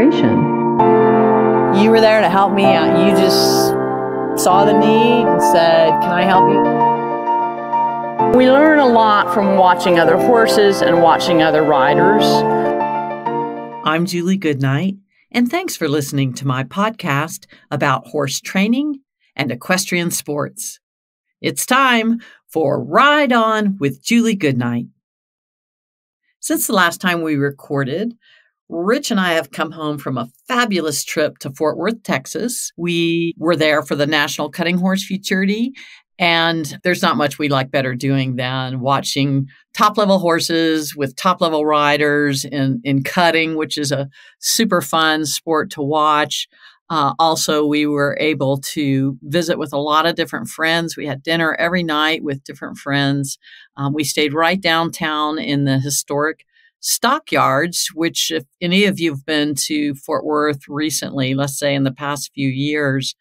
inspiration. You were there to help me out. You just saw the need and said, Can I help you? We learn a lot from watching other horses and watching other riders. I'm Julie Goodnight, and thanks for listening to my podcast about horse training and equestrian sports. It's time for Ride On with Julie Goodnight. Since the last time we recorded, Rich and I have come home from a fabulous trip to Fort Worth, Texas. We were there for the National Cutting Horse Futurity. And there's not much we like better doing than watching top level horses with top level riders in, in cutting, which is a super fun sport to watch. Uh, also, we were able to visit with a lot of different friends. We had dinner every night with different friends. Um, we stayed right downtown in the historic stockyards, which, if any of you have been to Fort Worth recently, let's say in the past few years,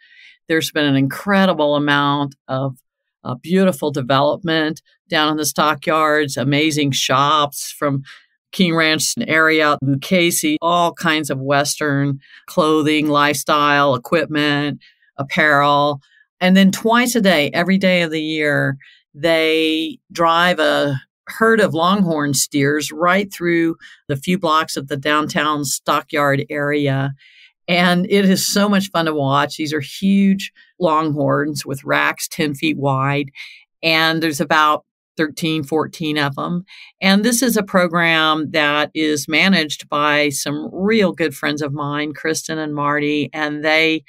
there's been an incredible amount of uh, beautiful development down in the stockyards, amazing shops from King Ranch and Ariat, Lucchese, all kinds of Western clothing, lifestyle, equipment, apparel. And then twice a day, every day of the year, they drive a herd of longhorn steers right through the few blocks of the downtown stockyard area. And it is so much fun to watch. These are huge longhorns with racks 10 feet wide. And there's about 13, 14 of them. And this is a program that is managed by some real good friends of mine, Kristen and Marty. And they,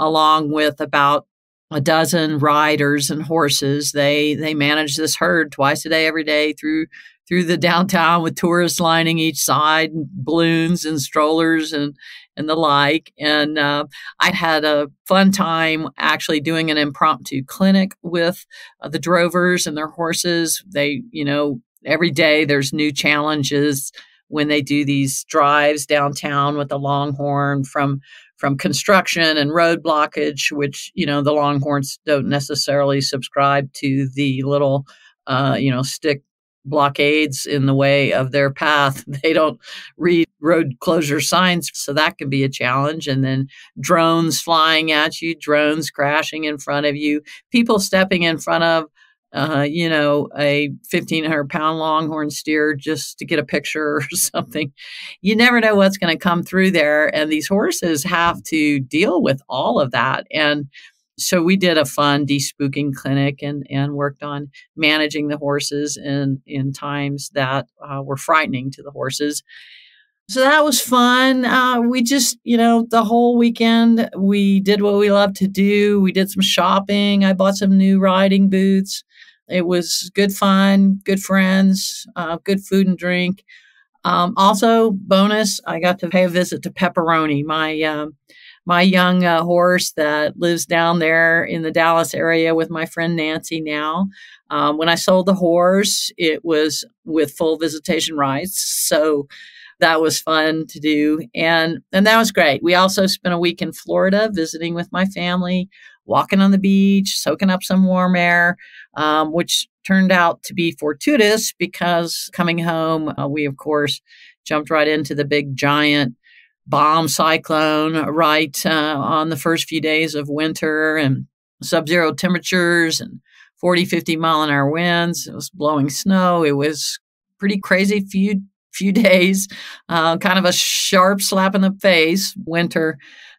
along with about a dozen riders and horses. They they manage this herd twice a day, every day through through the downtown with tourists lining each side, and balloons and strollers and and the like. And uh, I had a fun time actually doing an impromptu clinic with uh, the drovers and their horses. They, you know, every day there's new challenges when they do these drives downtown with the Longhorn from from construction and road blockage, which you know the Longhorns don't necessarily subscribe to the little uh, you know stick blockades in the way of their path. They don't read road closure signs, so that can be a challenge. And then drones flying at you, drones crashing in front of you, people stepping in front of uh, you know, a 1500 pound longhorn steer just to get a picture or something. You never know what's going to come through there. And these horses have to deal with all of that. And so we did a fun despooking clinic and, and worked on managing the horses in, in times that uh, were frightening to the horses. So that was fun. Uh, we just, you know, the whole weekend, we did what we love to do. We did some shopping. I bought some new riding boots. It was good fun, good friends, uh, good food and drink. Um, also, bonus, I got to pay a visit to Pepperoni, my uh, my young uh, horse that lives down there in the Dallas area with my friend Nancy now. Um, when I sold the horse, it was with full visitation rights, so that was fun to do, and and that was great. We also spent a week in Florida visiting with my family, walking on the beach, soaking up some warm air um, which turned out to be fortuitous because coming home, uh, we, of course, jumped right into the big giant bomb cyclone right uh, on the first few days of winter and sub zero temperatures and 40, 50 mile an hour winds. It was blowing snow. It was pretty crazy few few days, uh, kind of a sharp slap in the face winter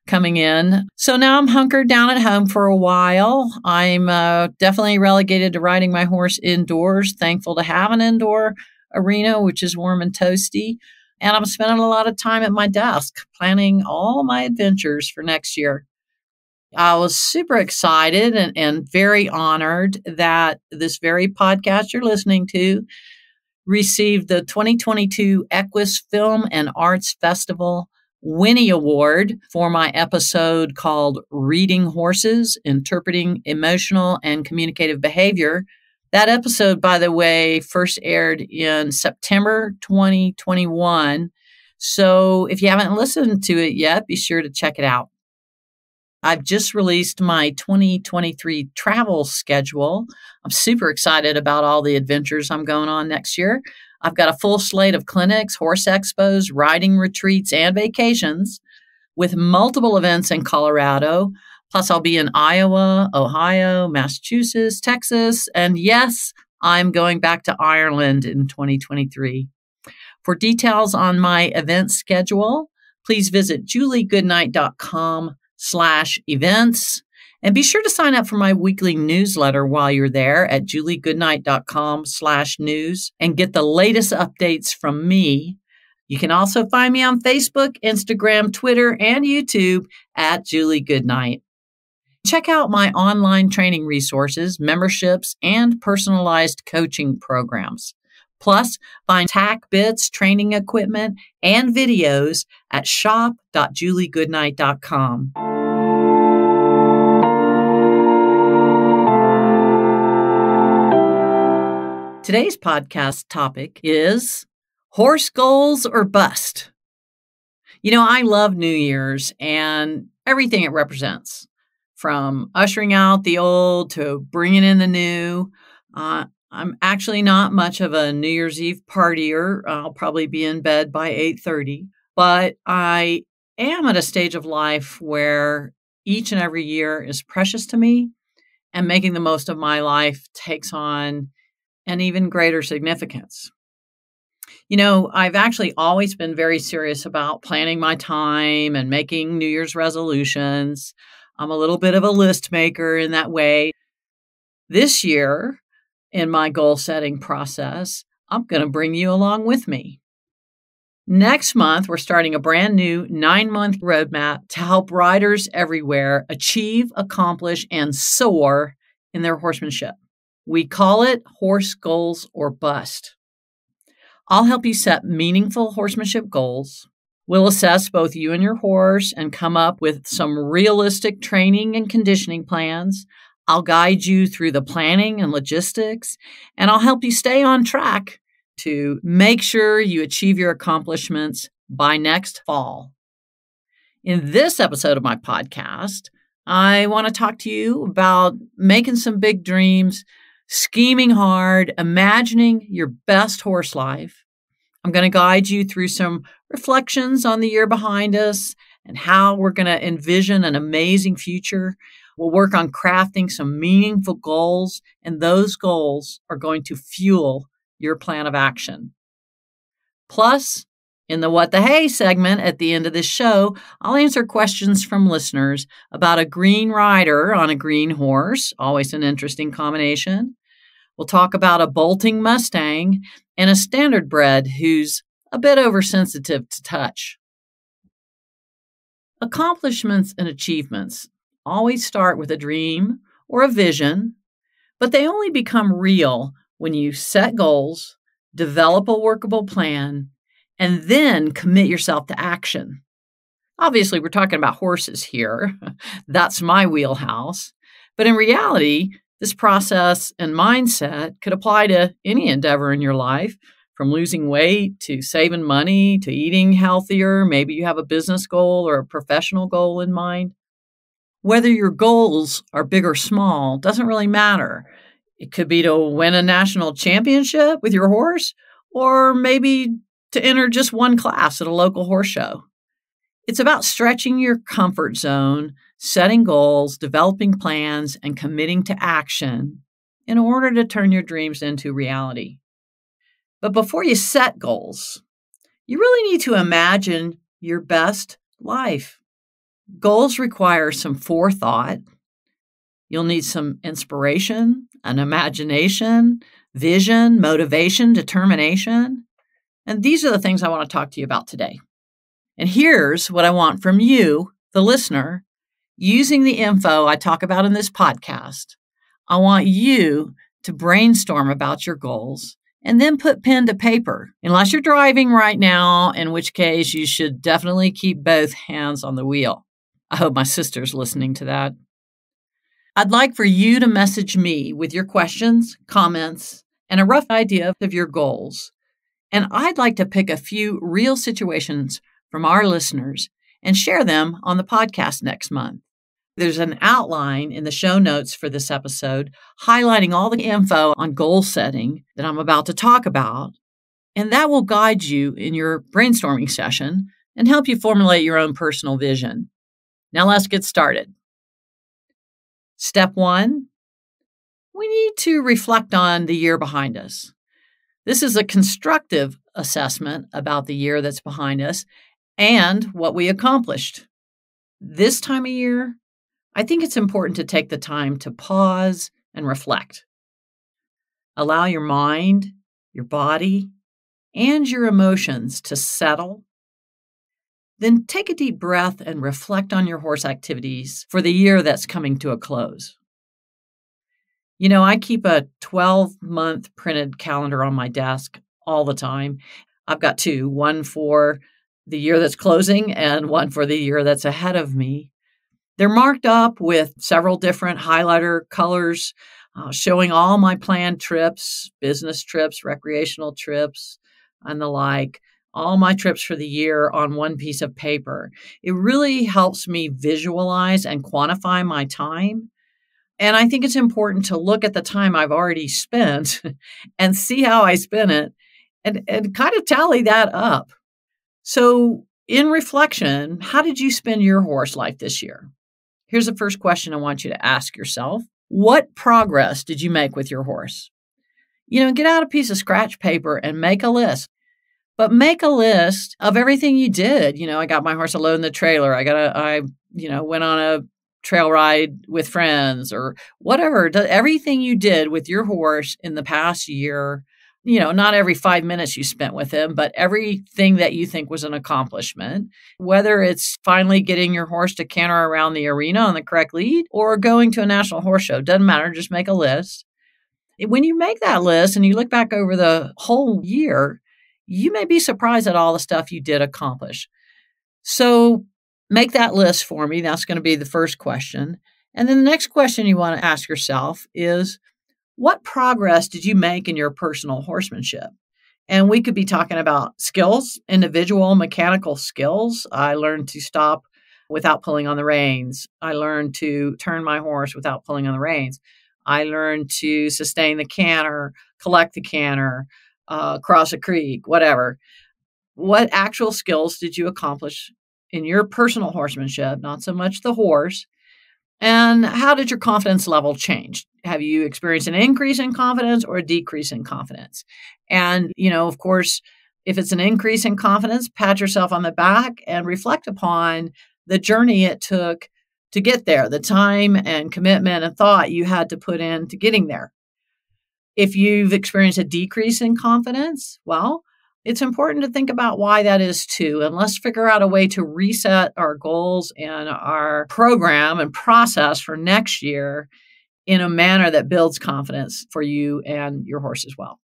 coming in. So now I'm hunkered down at home for a while. I'm uh, definitely relegated to riding my horse indoors. Thankful to have an indoor arena, which is warm and toasty. And I'm spending a lot of time at my desk planning all my adventures for next year. I was super excited and, and very honored that this very podcast you're listening to received the 2022 Equus Film and Arts Festival Winnie Award for my episode called Reading Horses Interpreting Emotional and Communicative Behavior. That episode, by the way, first aired in September 2021. So if you haven't listened to it yet, be sure to check it out. I've just released my 2023 travel schedule. I'm super excited about all the adventures I'm going on next year. I've got a full slate of clinics, horse expos, riding retreats, and vacations. with multiple events in Colorado. Plus, I'll be in Iowa, Ohio, Massachusetts, Texas, and yes, I'm going back to Ireland in 2023. For details on my event schedule, please visit juliegoodnight.com slash events. And be sure to sign up for my weekly newsletter while you're there at juliegoodnight.com slash news and get the latest updates from me. You can also find me on Facebook, Instagram, Twitter, and YouTube at Julie Goodnight. Check out my online training resources, memberships, and personalized coaching programs. Plus, find tack bits, training equipment, and videos at shop.juliegoodnight.com. Today's podcast topic is horse goals or bust. You know, I love New Year's and everything it represents from ushering out the old to bringing in the new. Uh, I'm actually not much of a New Year's Eve partier. I'll probably be in bed by 8:30, but I am at a stage of life where each and every year is precious to me and making the most of my life takes on an even greater significance. You know, I've actually always been very serious about planning my time and making New Year's resolutions. I'm a little bit of a list maker in that way. This year, in my goal setting process, I'm going to bring you along with me. Next month, we're starting a brand new nine month roadmap to help riders everywhere achieve, accomplish, and soar in their horsemanship. We call it Horse Goals or Bust. I'll help you set meaningful horsemanship goals. We'll assess both you and your horse and come up with some realistic training and conditioning plans. I'll guide you through the planning and logistics, and I'll help you stay on track to make sure you achieve your accomplishments by next fall. In this episode of my podcast, I want to talk to you about making some big dreams, scheming hard, imagining your best horse life. I'm going to guide you through some reflections on the year behind us and how we're going to envision an amazing future We'll work on crafting some meaningful goals, and those goals are going to fuel your plan of action. Plus, in the What the Hay segment at the end of this show, I'll answer questions from listeners about a green rider on a green horse, always an interesting combination. We'll talk about a bolting Mustang and a Standardbred who's a bit oversensitive to touch. Accomplishments and achievements always start with a dream or a vision, but they only become real when you set goals, develop a workable plan, and then commit yourself to action. Obviously, we're talking about horses here. That's my wheelhouse. But in reality, this process and mindset could apply to any endeavor in your life, from losing weight to saving money to eating healthier. Maybe you have a business goal or a professional goal in mind. Whether your goals are big or small doesn't really matter. It could be to win a national championship with your horse, or maybe to enter just one class at a local horse show. It's about stretching your comfort zone, setting goals, developing plans, and committing to action in order to turn your dreams into reality. But before you set goals, you really need to imagine your best life. Goals require some forethought. You'll need some inspiration, an imagination, vision, motivation, determination. And these are the things I want to talk to you about today. And here's what I want from you, the listener, using the info I talk about in this podcast. I want you to brainstorm about your goals and then put pen to paper, unless you're driving right now, in which case you should definitely keep both hands on the wheel. I hope my sister's listening to that. I'd like for you to message me with your questions, comments, and a rough idea of your goals. And I'd like to pick a few real situations from our listeners and share them on the podcast next month. There's an outline in the show notes for this episode highlighting all the info on goal setting that I'm about to talk about. And that will guide you in your brainstorming session and help you formulate your own personal vision. Now let's get started. Step one we need to reflect on the year behind us. This is a constructive assessment about the year that's behind us and what we accomplished. This time of year, I think it's important to take the time to pause and reflect. Allow your mind, your body, and your emotions to settle. Then take a deep breath and reflect on your horse activities for the year that's coming to a close. You know, I keep a 12 month printed calendar on my desk all the time. I've got two one for the year that's closing and one for the year that's ahead of me. They're marked up with several different highlighter colors uh, showing all my planned trips, business trips, recreational trips, and the like, all my trips for the year on one piece of paper. It really helps me visualize and quantify my time and I think it's important to look at the time I've already spent and see how I spent it and, and kind of tally that up. So, in reflection, how did you spend your horse life this year? Here's the first question I want you to ask yourself What progress did you make with your horse? You know, get out a piece of scratch paper and make a list. But make a list of everything you did. You know, I got my horse alone in the trailer. I got a, I, you know, went on a trail ride with friends or whatever everything you did with your horse in the past year you know not every 5 minutes you spent with him but everything that you think was an accomplishment whether it's finally getting your horse to canter around the arena on the correct lead or going to a national horse show doesn't matter just make a list when you make that list and you look back over the whole year you may be surprised at all the stuff you did accomplish so make that list for me. That's going to be the first question. And then the next question you want to ask yourself is what progress did you make in your personal horsemanship? And we could be talking about skills, individual mechanical skills. I learned to stop without pulling on the reins. I learned to turn my horse without pulling on the reins. I learned to sustain the canter, collect the canter, uh, cross a creek, whatever. What actual skills did you accomplish in your personal horsemanship, not so much the horse? And how did your confidence level change? Have you experienced an increase in confidence or a decrease in confidence? And, you know, of course, if it's an increase in confidence, pat yourself on the back and reflect upon the journey it took to get there, the time and commitment and thought you had to put in to getting there. If you've experienced a decrease in confidence, well, it's important to think about why that is too. And let's figure out a way to reset our goals and our program and process for next year in a manner that builds confidence for you and your horse as well.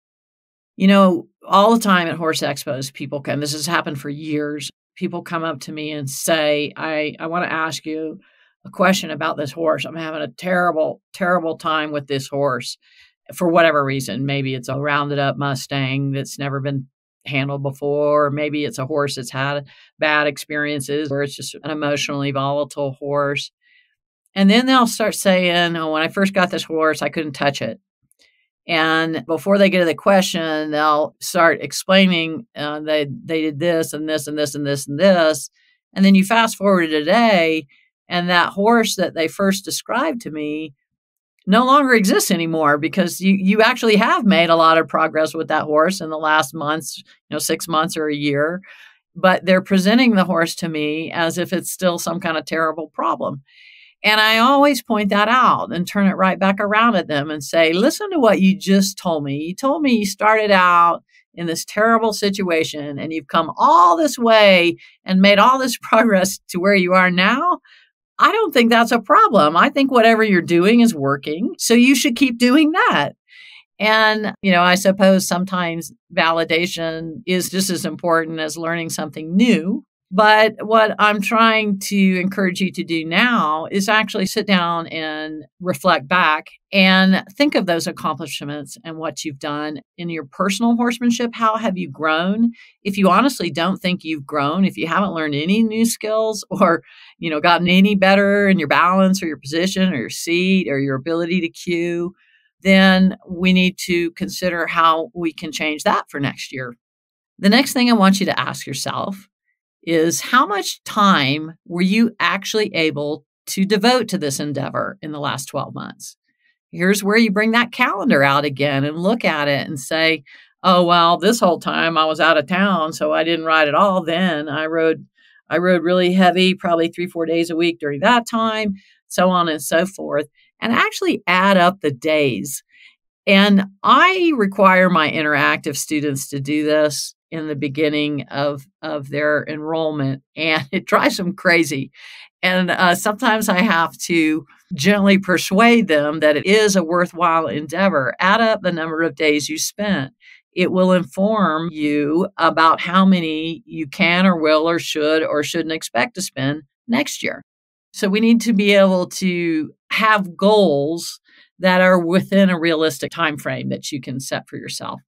You know, all the time at horse expos, people come, this has happened for years. People come up to me and say, I, I want to ask you a question about this horse. I'm having a terrible, terrible time with this horse for whatever reason. Maybe it's a rounded up Mustang that's never been handled before. Maybe it's a horse that's had bad experiences or it's just an emotionally volatile horse. And then they'll start saying, Oh, when I first got this horse, I couldn't touch it. And before they get to the question, they'll start explaining uh, they, they did this and this and this and this and this. And then you fast forward to today, and that horse that they first described to me no longer exists anymore because you you actually have made a lot of progress with that horse in the last months, you know, 6 months or a year, but they're presenting the horse to me as if it's still some kind of terrible problem. And I always point that out and turn it right back around at them and say, "Listen to what you just told me. You told me you started out in this terrible situation and you've come all this way and made all this progress to where you are now. I don't think that's a problem. I think whatever you're doing is working. So you should keep doing that. And, you know, I suppose sometimes validation is just as important as learning something new. But what I'm trying to encourage you to do now is actually sit down and reflect back and think of those accomplishments and what you've done in your personal horsemanship. How have you grown? If you honestly don't think you've grown, if you haven't learned any new skills or, you know, gotten any better in your balance or your position or your seat or your ability to cue, then we need to consider how we can change that for next year. The next thing I want you to ask yourself is how much time were you actually able to devote to this endeavor in the last 12 months? Here's where you bring that calendar out again and look at it and say, oh well, this whole time I was out of town, so I didn't ride at all. Then I rode I rode really heavy, probably three, four days a week during that time, so on and so forth, and actually add up the days. And I require my interactive students to do this in the beginning of, of their enrollment, and it drives them crazy. And uh, sometimes I have to gently persuade them that it is a worthwhile endeavor. Add up the number of days you spent it will inform you about how many you can or will or should or shouldn't expect to spend next year. So we need to be able to have goals that are within a realistic time frame that you can set for yourself.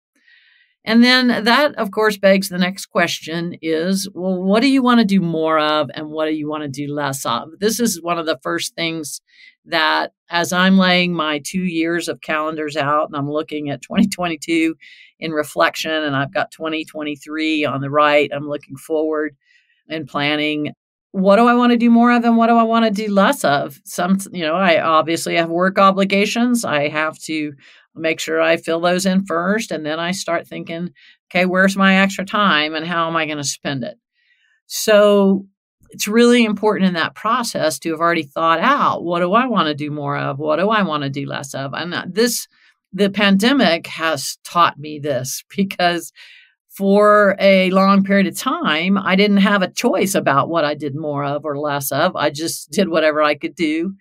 And then that, of course, begs the next question is well, what do you want to do more of and what do you want to do less of? This is one of the first things that, as I'm laying my two years of calendars out and I'm looking at 2022 in reflection and I've got 2023 on the right, I'm looking forward and planning. What do I want to do more of and what do I want to do less of? Some, you know, I obviously have work obligations. I have to make sure I fill those in first. And then I start thinking, okay, where's my extra time and how am I going to spend it? So it's really important in that process to have already thought out what do I want to do more of? What do I want to do less of? And this, the pandemic has taught me this because for a long period of time, I didn't have a choice about what I did more of or less of. I just did mm-hmm. whatever I could do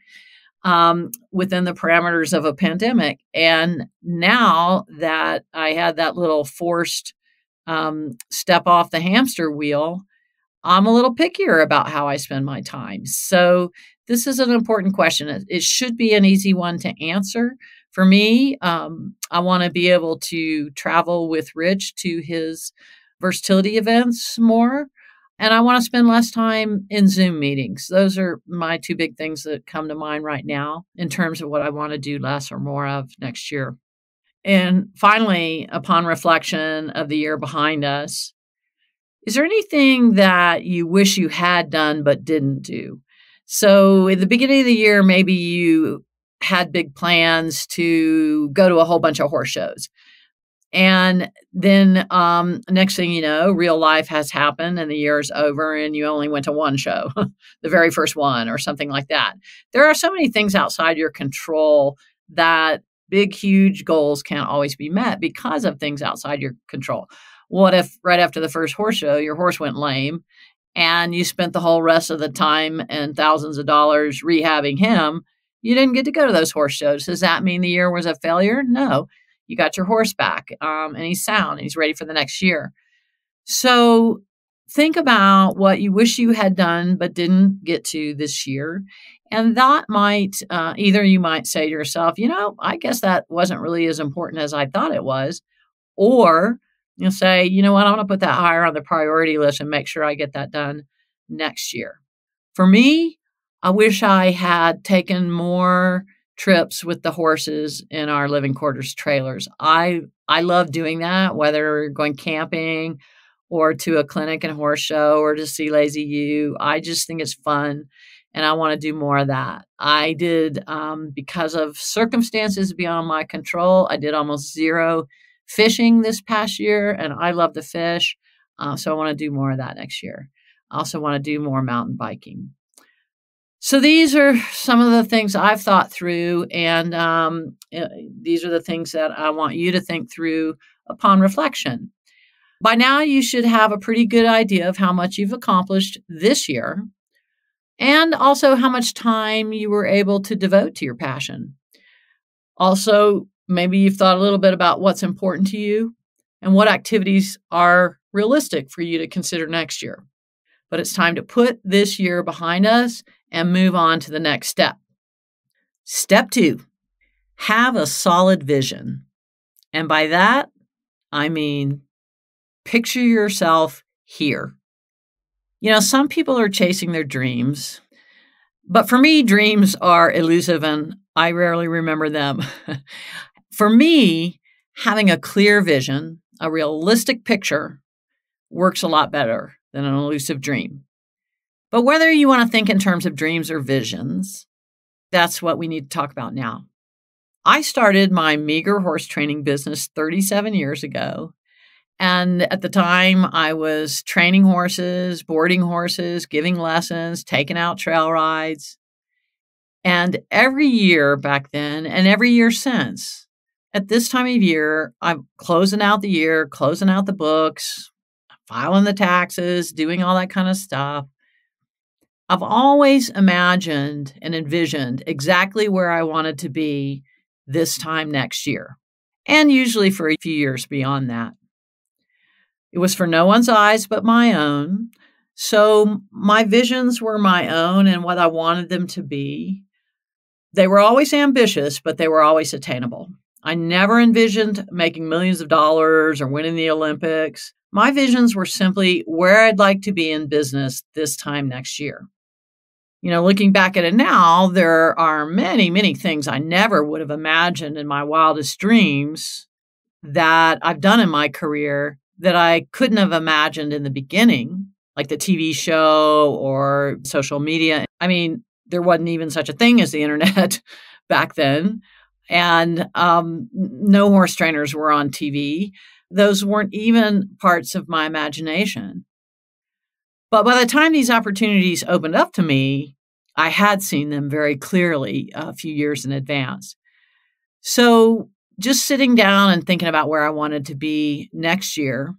um, within the parameters of a pandemic. And now that I had that little forced um, step off the hamster wheel, I'm a little pickier about how I spend my time. So, this is an important question. It, it should be an easy one to answer. For me, um, I want to be able to travel with Rich to his versatility events more. And I want to spend less time in Zoom meetings. Those are my two big things that come to mind right now in terms of what I want to do less or more of next year. And finally, upon reflection of the year behind us, is there anything that you wish you had done but didn't do? So, at the beginning of the year, maybe you had big plans to go to a whole bunch of horse shows. And then um, next thing you know, real life has happened and the year's over and you only went to one show, the very first one or something like that. There are so many things outside your control that big, huge goals can't always be met because of things outside your control. What if right after the first horse show, your horse went lame and you spent the whole rest of the time and thousands of dollars rehabbing him? You didn't get to go to those horse shows. Does that mean the year was a failure? No you got your horse back um, and he's sound and he's ready for the next year. So think about what you wish you had done but didn't get to this year. And that might uh, either you might say to yourself, you know, I guess that wasn't really as important as I thought it was. Or you'll say, you know what, I want to put that higher on the priority list and make sure I get that done next year. For me, I wish I had taken more trips with the horses in our living quarters trailers. I I love doing that, whether going camping or to a clinic and horse show or to see Lazy U. I just think it's fun and I want to do more of that. I did, um, because of circumstances beyond my control, I did almost zero fishing this past year and I love to fish. Uh, so I want to do more of that next year. I also want to do more mountain biking. So these are some of the things I've thought through, and um, eh, these are the things that I want you to think through upon reflection. By now, you should have a pretty good idea of how much you've accomplished this year and also how much time you were able to devote to your passion. Also, maybe you've thought a little bit about what's important to you and what activities are realistic for you to consider next year. But it's time to put this year behind us and move on to the next step. Step two, have a solid vision. And by that, I mean, picture yourself here. You know, some people are chasing their dreams, but for me, dreams are elusive and I rarely remember them. for me, having a clear vision, a realistic picture, works a lot better than an elusive dream. But whether you want to think in terms of dreams or visions, that's what we need to talk about now. I started my meager horse training business 37 years ago. And at the time, I was training horses, boarding horses, giving lessons, taking out trail rides. And every year back then, and every year since, at this time of year, I'm closing out the year, closing out the books, filing the taxes, doing all that kind of stuff. I've always imagined and envisioned exactly where I wanted to be this time next year, and usually for a few years beyond that. It was for no one's eyes but my own. So my visions were my own and what I wanted them to be. They were always ambitious, but they were always attainable. I never envisioned making millions of dollars or winning the Olympics. My visions were simply where I'd like to be in business this time next year you know, looking back at it now, there are many, many things I never would have imagined in my wildest dreams that I've done in my career that I couldn't have imagined in the beginning, like the TV show or social media. I mean, there wasn't even such a thing as the internet back then. And um, no horse trainers were on TV. Those weren't even parts of my imagination. But by the time these opportunities opened up to me, I had seen them very clearly a few years in advance. So just sitting down and thinking about where I wanted to be next year.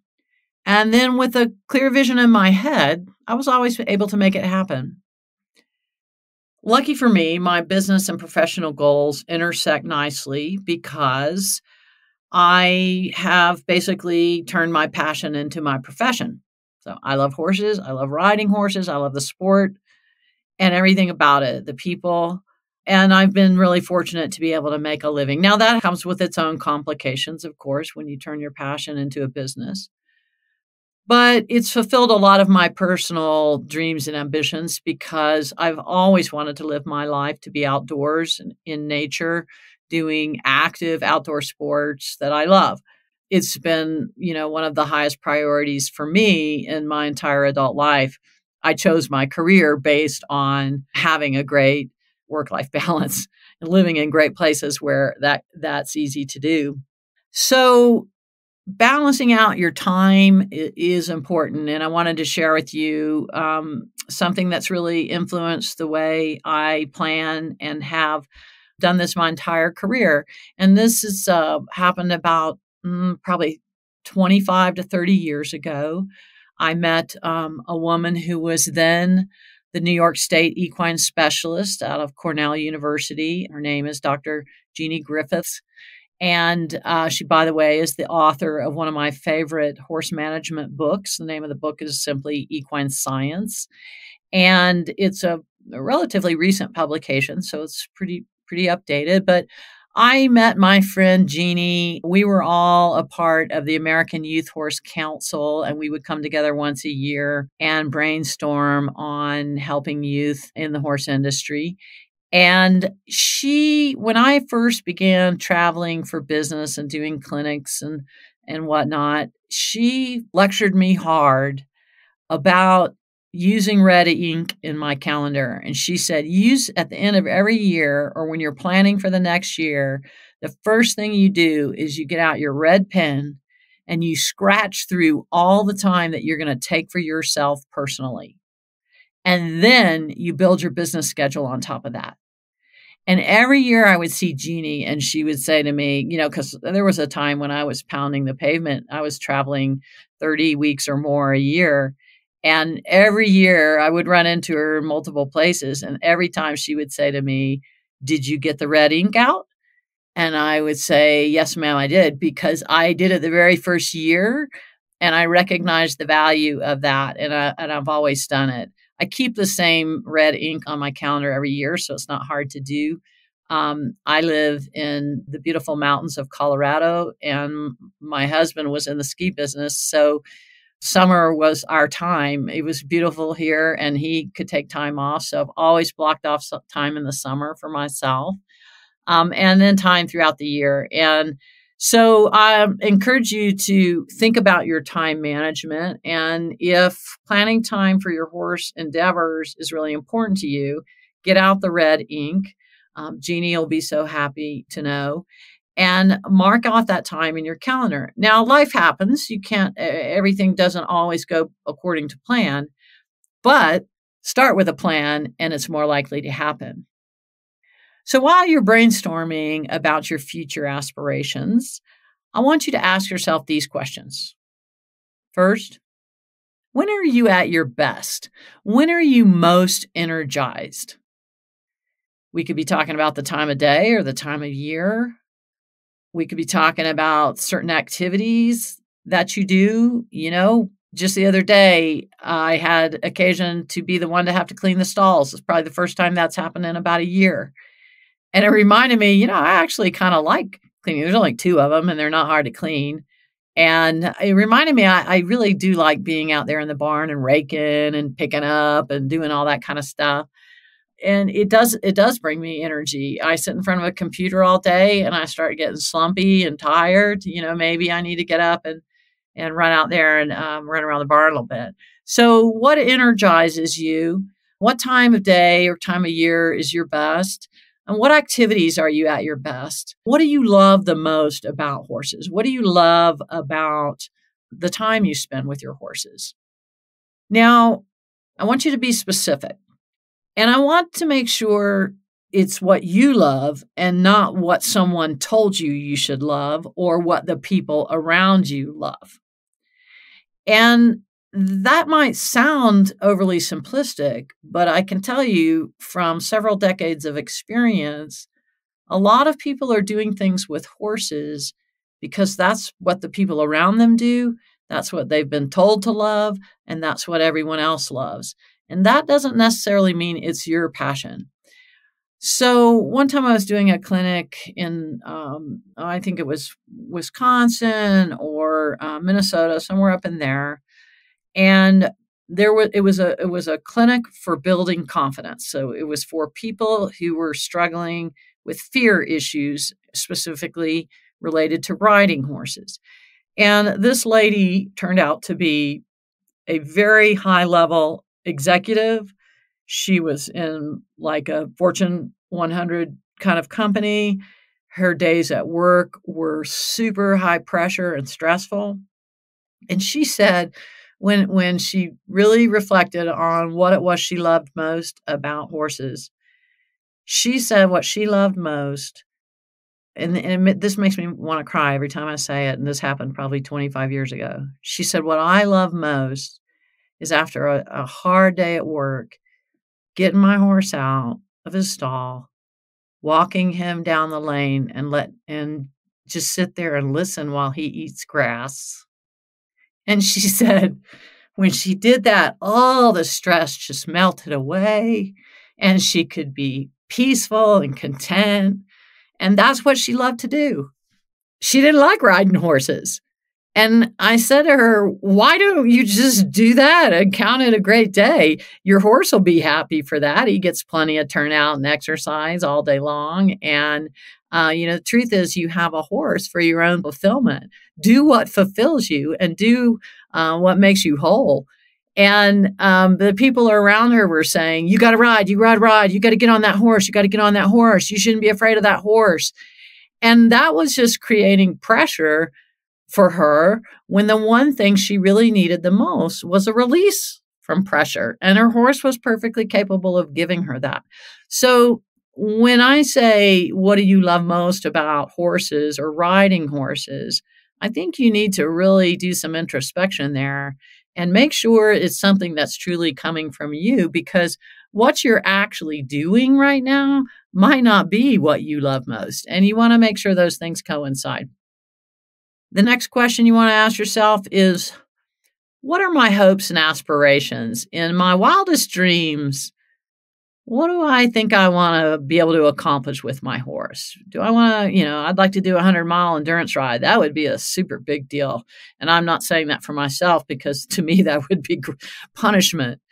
And then with a clear vision in my head, I was always able to make it happen. Lucky for me, my business and professional goals intersect nicely because I have basically turned my passion into my profession. So I love horses. I love riding horses. I love the sport and everything about it, the people. And I've been really fortunate to be able to make a living. Now, that comes with its own complications, of course, when you turn your passion into a business. But it's fulfilled a lot of my personal dreams and ambitions because I've always wanted to live my life to be outdoors and in nature, doing active outdoor sports that I love it's been you know one of the highest priorities for me in my entire adult life. I chose my career based on having a great work life balance and living in great places where that that's easy to do. So balancing out your time is important and i wanted to share with you um, something that's really influenced the way i plan and have done this my entire career. And this has uh, happened about mm, probably 25 to 30 years ago. I met um, a woman who was then the New York State equine specialist out of Cornell University. Her name is Dr. Jeannie Griffiths. And uh, she, by the way, is the author of one of my favorite horse management books. The name of the book is simply Equine Science. And it's a, a relatively recent publication, so it's pretty pretty updated. But I met my friend Jeannie. We were all a part of the American Youth Horse Council, and we would come together once a year and brainstorm on helping youth in the horse industry. And she, when I first began traveling for business and doing clinics and, and whatnot, she lectured me hard about using red ink in my calendar. And she said, use at the end of every year or when you're planning for the next year, the first thing you do is you get out your red pen and you scratch through all the time that you're going to take for yourself personally. And then you build your business schedule on top of that. And every year I would see Jeannie and she would say to me, you know, because there was a time when I was pounding the pavement, I was traveling 30 weeks or more a year. And every year I would run into her multiple places. And every time she would say to me, Did you get the red ink out? And I would say, Yes, ma'am, I did, because I did it the very first year and I recognized the value of that. And, I, and I've always done it. I keep the same red ink on my calendar every year, so it's not hard to do. Um, I live in the beautiful mountains of Colorado, and my husband was in the ski business. So summer was our time. It was beautiful here and he could take time off. So I've always blocked off time in the summer for myself um, and then time throughout the year. And So I encourage you to think about your time management. And if planning time for your horse endeavors is really important to you, get out the red ink. Um, Jeannie will be so happy to know. And mark off that time in your calendar. Now, life happens. You can't, everything doesn't always go according to plan, but start with a plan and it's more likely to happen. So while you're brainstorming about your future aspirations, I want you to ask yourself these questions. First, when are you at your best? When are you most energized? We could be talking about the time of day or the time of year. We could be talking about certain activities that you do. You know, just the other day, I had occasion to be the one to have to clean the stalls. It's probably the first time that's happened in about a year. And it reminded me, you know, I actually kind of like cleaning. There's only two of them and they're not hard to clean. And it reminded me, I, I, really do like being out there in the barn and raking and picking up and doing all that kind of stuff. And it does it does bring me energy. I sit in front of a computer all day and I start getting slumpy and tired. You know, maybe I need to get up and and run out there and um, run around the barn a little bit. So, what energizes you? What time of day or time of year is your best? And what activities are you at your best? What do you love the most about horses? What do you love about the time you spend with your horses? Now, I want you to be specific. And I want to make sure it's what you love and not what someone told you you should love or what the people around you love. And that might sound overly simplistic, but I can tell you from several decades of experience, a lot of people are doing things with horses because that's what the people around them do. That's what they've been told to love, and that's what everyone else loves. And that doesn't necessarily mean it's your passion. So one time I was doing a clinic in, um, I think it was Wisconsin or uh, Minnesota, somewhere up in there, and there was it was a it was a clinic for building confidence. So it was for people who were struggling with fear issues specifically related to riding horses. And this lady turned out to be a very high level executive. She was in like a fortune 100 kind of company. Her days at work were super high pressure and stressful. And she said when when she really reflected on what it was she loved most about horses she said what she loved most and, and this makes me want to cry every time i say it and this happened probably 25 years ago. She said what i love most is after a, a hard day at work getting my horse out of his stall walking him down the lane and let and just sit there and listen while he eats grass and she said, when she did that, all the stress just melted away and she could be peaceful and content. And that's what she loved to do. She didn't like riding horses. And I said to her, Why don't you just do that and count it a great day? Your horse will be happy for that. He gets plenty of turnout and exercise all day long. And uh, you know, the truth is, you have a horse for your own fulfillment. Do what fulfills you and do uh, what makes you whole. And um, the people around her were saying, You got to ride, you ride, ride, you got to get on that horse, you got to get on that horse, you shouldn't be afraid of that horse. And that was just creating pressure for her when the one thing she really needed the most was a release from pressure. And her horse was perfectly capable of giving her that. So when I say, what do you love most about horses or riding horses? I think you need to really do some introspection there and make sure it's something that's truly coming from you because what you're actually doing right now might not be what you love most. And you want to make sure those things coincide. The next question you want to ask yourself is What are my hopes and aspirations? In my wildest dreams, what do I think I want to be able to accomplish with my horse? Do I want to, you know, I'd like to do a 100 mile endurance ride. That would be a super big deal. And I'm not saying that for myself because to me that would be punishment.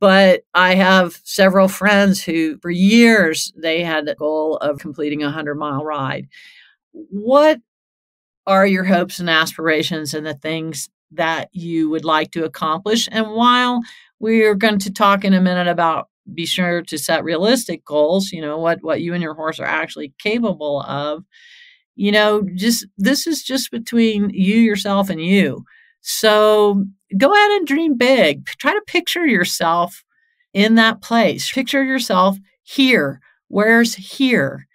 But I have several friends who, for years, they had the goal of completing a 100 mile ride. What are your hopes and aspirations and the things that you would like to accomplish. And while we're going to talk in a minute about be sure to set realistic goals, you know, what what you and your horse are actually capable of. You know, just this is just between you yourself and you. So go ahead and dream big. Try to picture yourself in that place. Picture yourself here. Where's here?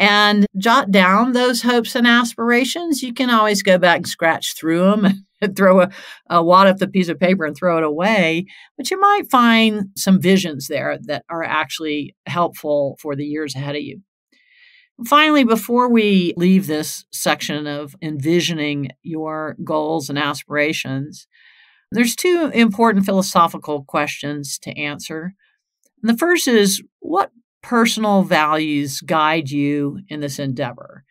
And jot down those hopes and aspirations. You can always go back and scratch through them and throw a, a wad up the piece of paper and throw it away. But you might find some visions there that are actually helpful for the years ahead of you. Finally, before we leave this section of envisioning your goals and aspirations, there's two important philosophical questions to answer. And the first is what personal values guide you in this endeavor?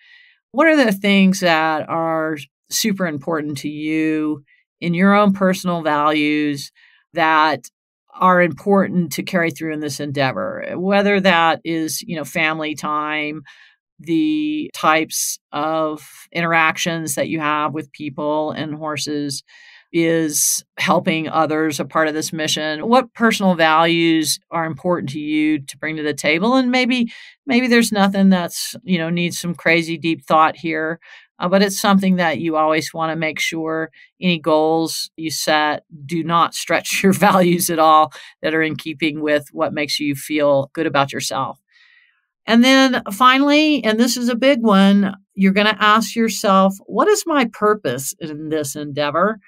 What are the things that are super important to you in your own personal values that are important to carry through in this endeavor whether that is you know family time the types of interactions that you have with people and horses is helping others a part of this mission what personal values are important to you to bring to the table and maybe maybe there's nothing that's you know needs some crazy deep thought here uh, but it's something that you always want to make sure any goals you set do not stretch your values at all that are in keeping with what makes you feel good about yourself. And then finally, and this is a big one, you're going to ask yourself, what is my purpose in this endeavor?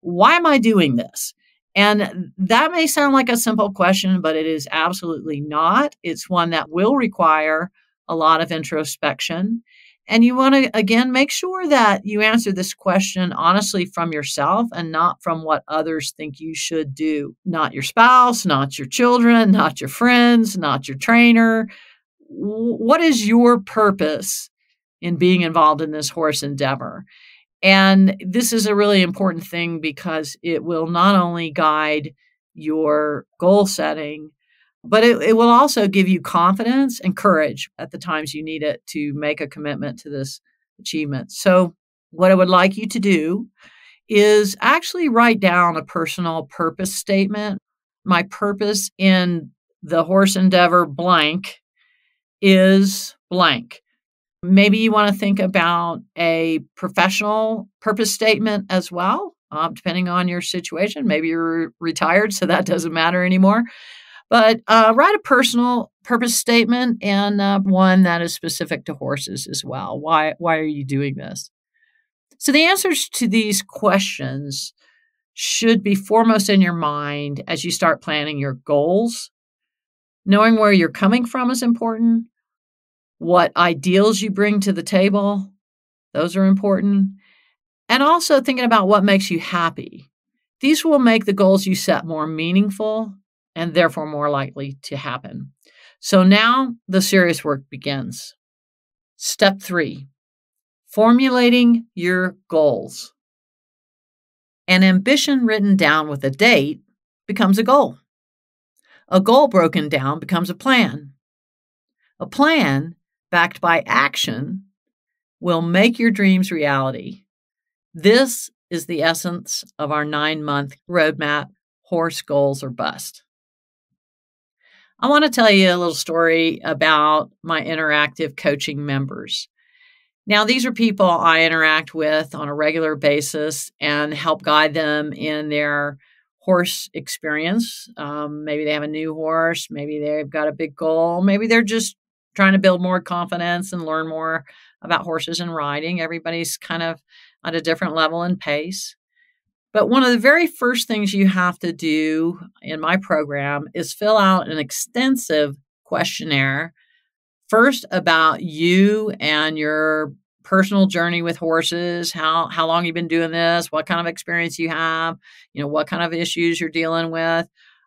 Why am I doing this? And that may sound like a simple question, but it is absolutely not. It's one that will require a lot of introspection. And you want to, again, make sure that you answer this question honestly from yourself and not from what others think you should do. Not your spouse, not your children, not your friends, not your trainer. What is your purpose in being involved in this horse endeavor? And this is a really important thing because it will not only guide your goal setting, but it, it will also give you confidence and courage at the times you need it to make a commitment to this achievement. So, what I would like you to do is actually write down a personal purpose statement. My purpose in the horse endeavor blank is blank. Maybe you want to think about a professional purpose statement as well, uh, depending on your situation. Maybe you're retired, so that doesn't matter anymore. But uh, write a personal purpose statement and uh, one that is specific to horses as well. Why, why are you doing this? So, the answers to these questions should be foremost in your mind as you start planning your goals. Knowing where you're coming from is important. What ideals you bring to the table, those are important. And also thinking about what makes you happy. These will make the goals you set more meaningful and therefore more likely to happen. So now the serious work begins. Step three formulating your goals. An ambition written down with a date becomes a goal. A goal broken down becomes a plan. A plan backed by action will make your dreams reality. This is the essence of our nine month roadmap horse goals or bust. I want to tell you a little story about my interactive coaching members. Now, these are people I interact with on a regular basis and help guide them in their horse experience. Um, maybe they have a new horse, maybe they've got a big goal, maybe they're just trying to build more confidence and learn more about horses and riding. Everybody's kind of at a different level and pace. But one of the very first things you have to do in my program is fill out an extensive questionnaire first about you and your personal journey with horses how how long you've been doing this what kind of experience you have you know what kind of issues you're dealing with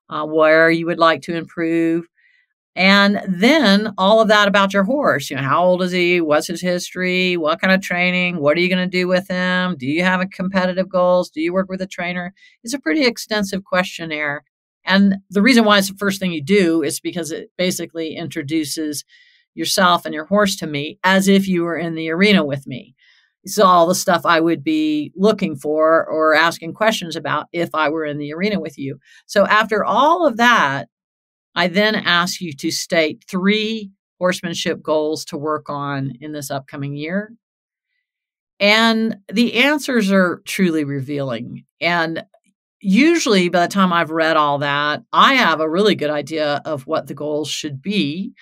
uh, where you would like to improve and then all of that about your horse. You know, how old is he? What's his history? What kind of training? What are you going to do with him? Do you have a competitive goals? Do you work with a trainer? It's a pretty extensive questionnaire. And the reason why it's the first thing you do is because it basically introduces yourself and your horse to me as if you were in the arena with me. Is all the stuff I would be looking for or asking questions about if I were in the arena with you. So after all of that, I then ask you to state three horsemanship goals to work on in this upcoming year. And the answers are truly revealing. And usually by the time I've read all that, I have a really good idea of what the goals should be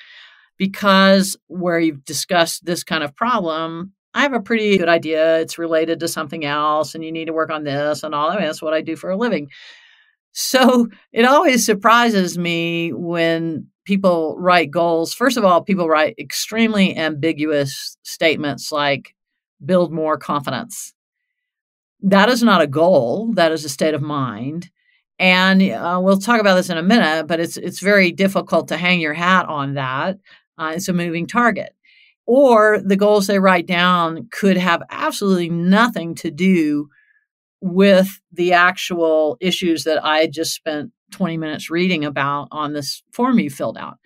because where you've discussed this kind of problem, I have a pretty good idea. It's related to something else, and you need to work on this and all. I mean, that's what I do for a living. So it always surprises me when people write goals. First of all, people write extremely ambiguous statements like build more confidence. That is not a goal, that is a state of mind. And uh, we'll talk about this in a minute, but it's it's very difficult to hang your hat on that. Uh, it's a moving target. Or the goals they write down could have absolutely nothing to do with the actual issues that I just spent 20 minutes reading about on this form you filled out.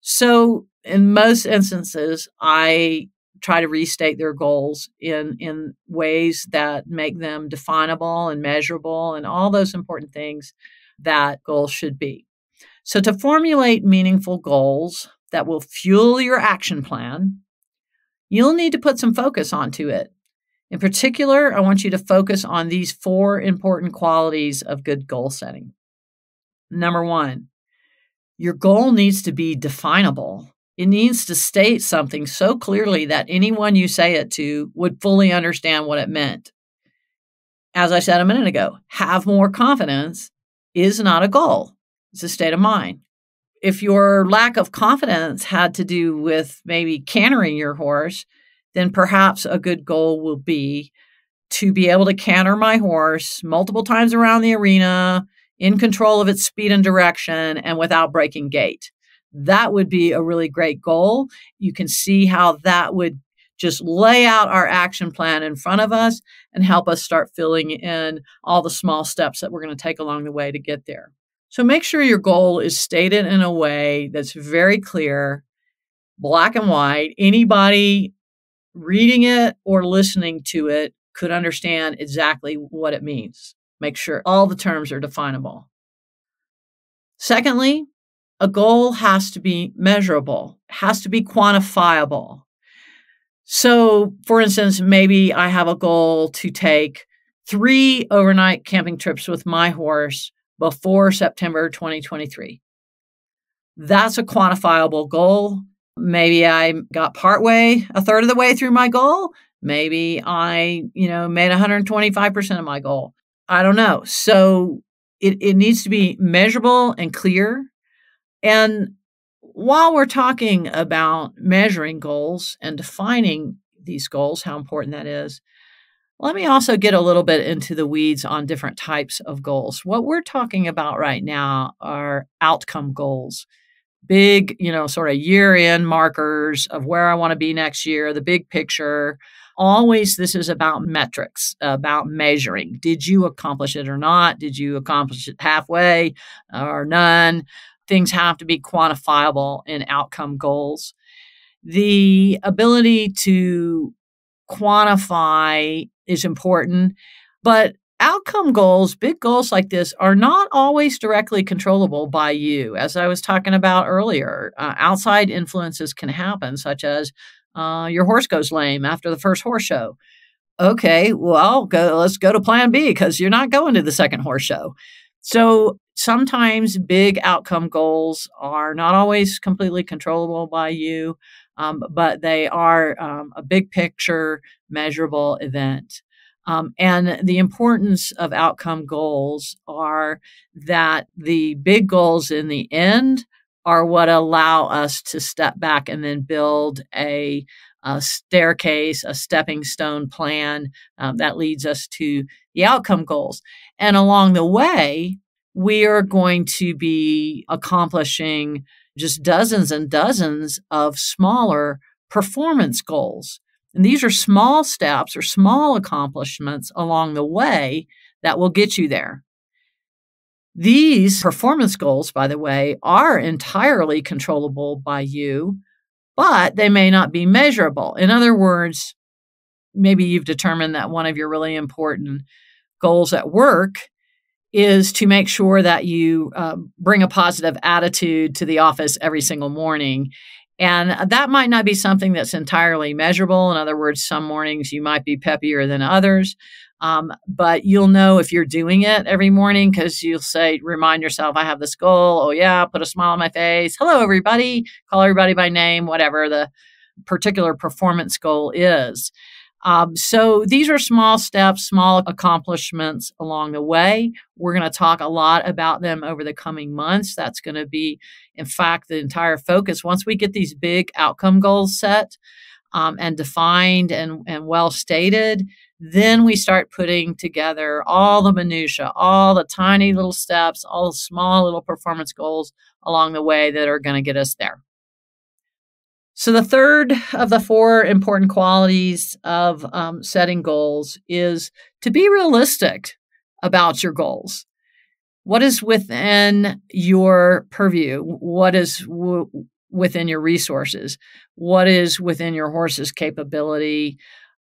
So, in most instances, I try to restate their goals in in ways that make them definable and measurable and all those important things that goals should be. So to formulate meaningful goals that will fuel your action plan, you'll need to put some focus onto it. In particular, I want you to focus on these four important qualities of good goal setting. Number one, your goal needs to be definable. It needs to state something so clearly that anyone you say it to would fully understand what it meant. As I said a minute ago, have more confidence is not a goal, it's a state of mind. If your lack of confidence had to do with maybe cantering your horse, then perhaps a good goal will be to be able to canter my horse multiple times around the arena in control of its speed and direction and without breaking gait. That would be a really great goal. You can see how that would just lay out our action plan in front of us and help us start filling in all the small steps that we're going to take along the way to get there. So make sure your goal is stated in a way that's very clear, black and white. Anybody reading it or listening to it could understand exactly what it means. Make sure all the terms are definable. Secondly, a goal has to be measurable, has to be quantifiable. So, for instance, maybe I have a goal to take three overnight camping trips with my horse before September 2023. That's a quantifiable goal. Maybe I got partway, a third of the way through my goal. Maybe I, you know, made 125% of my goal. I don't know. So it, it needs to be measurable and clear. And while we're talking about measuring goals and defining these goals, how important that is, let me also get a little bit into the weeds on different types of goals. What we're talking about right now are outcome goals big, you know, sort of year end markers of where I want to be next year, the big picture. Always, this is about metrics, about measuring. Did you accomplish it or not? Did you accomplish it halfway or none? Things have to be quantifiable in outcome goals. The ability to quantify is important, but outcome goals, big goals like this, are not always directly controllable by you. As I was talking about earlier, uh, outside influences can happen, such as uh, your horse goes lame after the first horse show. Okay, well, go, let's go to plan B because you're not going to the second horse show. So sometimes big outcome goals are not always completely controllable by you, um, but they are um, a big picture, measurable event. Um, and the importance of outcome goals are that the big goals in the end are what allow us to step back and then build a, a staircase, a stepping stone plan um, that leads us to the outcome goals. And along the way, we are going to be accomplishing just dozens and dozens of smaller performance goals and these are small steps or small accomplishments along the way that will get you there. These performance goals, by the way, are entirely controllable by you, but they may not be measurable. In other words, maybe you've determined that one of your really important goals at work is to make sure that you uh, bring a positive attitude to the office every single morning. And that might not be something that's entirely measurable. In other words, some mornings you might be peppier than others. Um, but you'll know if you're doing it every morning because you'll say, remind yourself, I have this goal. Oh, yeah, put a smile on my face. Hello, everybody. Call everybody by name, whatever the particular performance goal is. Um, so these are small steps, small accomplishments along the way. We're going to talk a lot about them over the coming months. That's going to be, in fact, the entire focus. Once we get these big outcome goals set um, and defined and, and well stated, then we start putting together all the minutia, all the tiny little steps, all the small little performance goals along the way that are going to get us there. So, the third of the four important qualities of um, setting goals is to be realistic about your goals. What is within your purview? What is w- within your resources? What is within your horse's capability?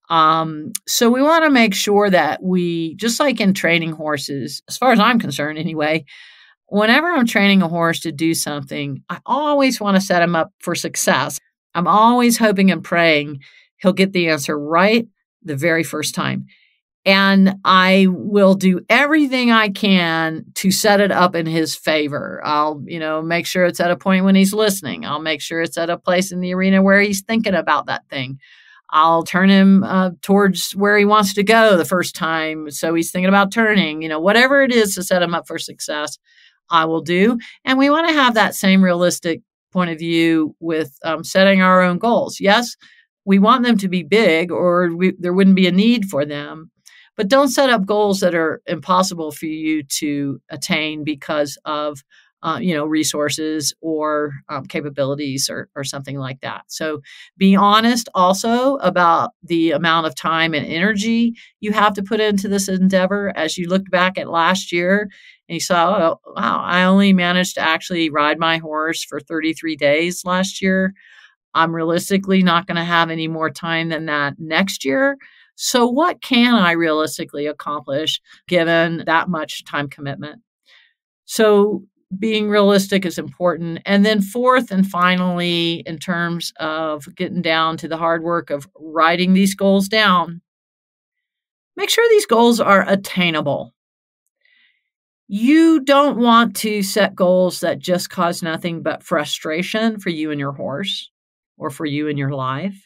Um, so, we want to make sure that we, just like in training horses, as far as I'm concerned anyway, whenever I'm training a horse to do something, I always want to set him up for success. I'm always hoping and praying he'll get the answer right the very first time. And I will do everything I can to set it up in his favor. I'll, you know, make sure it's at a point when he's listening. I'll make sure it's at a place in the arena where he's thinking about that thing. I'll turn him uh, towards where he wants to go the first time. So he's thinking about turning, you know, whatever it is to set him up for success, I will do. And we want to have that same realistic point of view with um, setting our own goals. Yes, we want them to be big or we, there wouldn't be a need for them, but don't set up goals that are impossible for you to attain because of uh, you know resources or um, capabilities or, or something like that so be honest also about the amount of time and energy you have to put into this endeavor as you look back at last year and you saw, oh, wow, I only managed to actually ride my horse for 33 days last year. I'm realistically not going to have any more time than that next year. So, what can I realistically accomplish given that much time commitment? So, being realistic is important. And then, fourth and finally, in terms of getting down to the hard work of writing these goals down, make sure these goals are attainable you don't want to set goals that just cause nothing but frustration for you and your horse or for you and your life.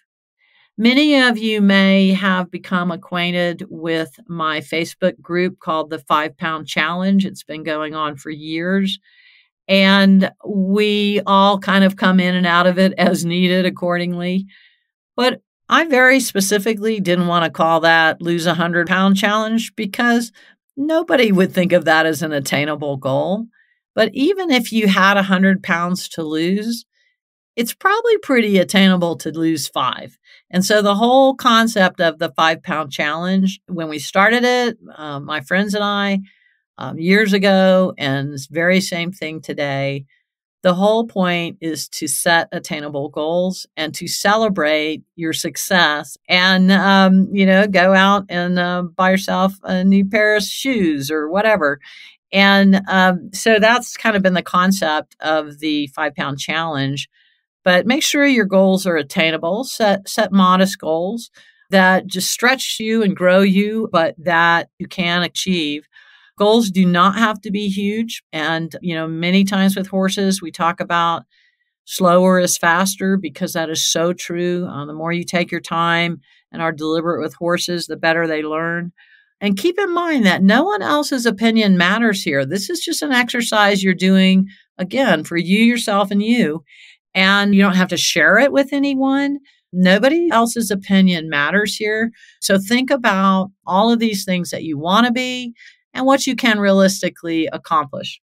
Many of you may have become acquainted with my Facebook group called the Five Pound Challenge. It's been going on for years. And we all kind of come in and out of it as needed accordingly. But I very specifically didn't want to call that lose a 100 pound challenge because Nobody would think of that as an attainable goal. But even if you had a 100 pounds to lose, it's probably pretty attainable to lose five. And so the whole concept of the five pound challenge, when we started it, uh, my friends and I, um, years ago, and it's very same thing today, the whole point is to set attainable goals and to celebrate your success and, um, you know, go out and uh, buy yourself a new pair of shoes or whatever. And um, so that's kind of been the concept of the five pound challenge. But make sure your goals are attainable. Set set modest goals that just stretch you and grow you, but that you can achieve. Goals do not have to be huge. And, you know, many times with horses, we talk about slower is faster because that is so true. Uh, the more you take your time and are deliberate with horses, the better they learn. And keep in mind that no one else's opinion matters here. This is just an exercise you're doing, again, for you, yourself, and you. And you don't have to share it with anyone. Nobody else's opinion matters here. So think about all of these things that you want to be and what you can realistically accomplish.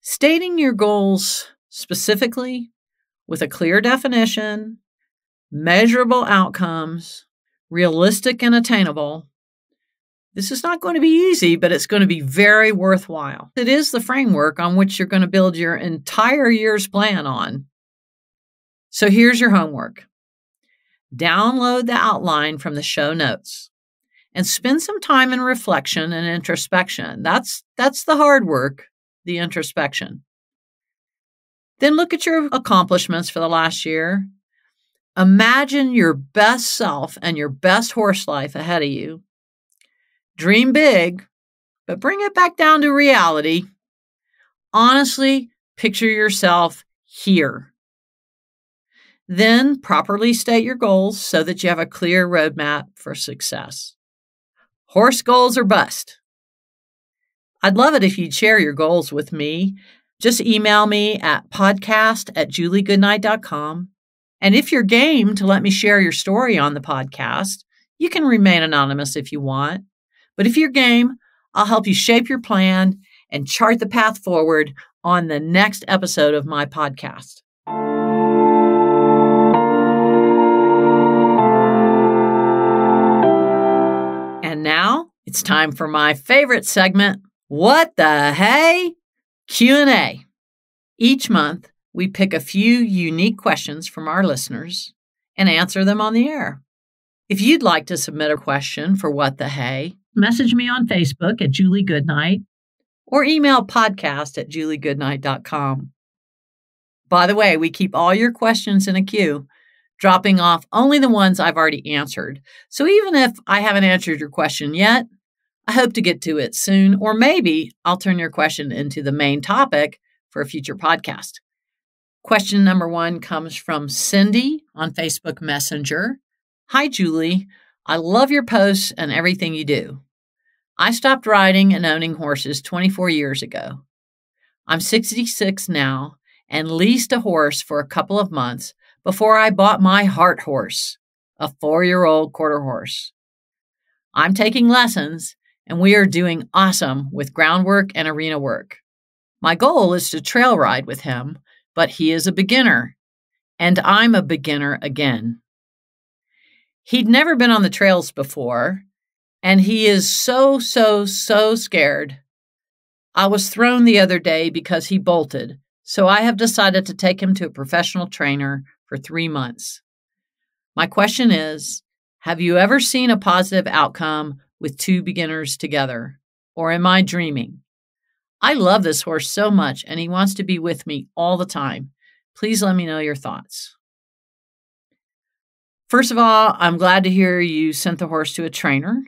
Stating your goals specifically with a clear definition, measurable outcomes, realistic and attainable. This is not going to be easy, but it's going to be very worthwhile. It is the framework on which you're going to build your entire year's plan on. So here's your homework download the outline from the show notes and spend some time in reflection and introspection. That's that's the hard work, the introspection. Then look at your accomplishments for the last year. Imagine your best self and your best horse life ahead of you. Dream big, but bring it back down to reality. Honestly, picture yourself here. Then properly state your goals so that you have a clear roadmap for success. Horse goals or bust. I'd love it if you'd share your goals with me. Just email me at podcast at juliegoodnight.com. And if you're game to let me share your story on the podcast, you can remain anonymous if you want. But if you're game, I'll help you shape your plan and chart the path forward on the next episode of my podcast. It's time for my favorite segment, What the Hay? Q&A. Each month, we pick a few unique questions from our listeners and answer them on the air. If you'd like to submit a question for What the Hay, message me on Facebook at Julie Goodnight or email podcast at juliegoodnight.com. By the way, we keep all your questions in a queue dropping off only the ones I've already answered. So even if I haven't answered your question yet, I hope to get to it soon, or maybe I'll turn your question into the main topic for a future podcast. Question number one comes from Cindy on Facebook Messenger. Hi, Julie. I love your posts and everything you do. I stopped riding and owning horses 24 years ago. I'm 66 now and leased a horse for a couple of months before I bought my heart horse, a four year old quarter horse. I'm taking lessons and we are doing awesome with groundwork and arena work. My goal is to trail ride with him, but he is a beginner, and I'm a beginner again. He'd never been on the trails before, and he is so, so, so scared. I was thrown the other day because he bolted, so I have decided to take him to a professional trainer for three months. My question is Have you ever seen a positive outcome with two beginners together? Or am I dreaming? I love this horse so much and he wants to be with me all the time. Please let me know your thoughts. First of all, I'm glad to hear you sent the horse to a trainer.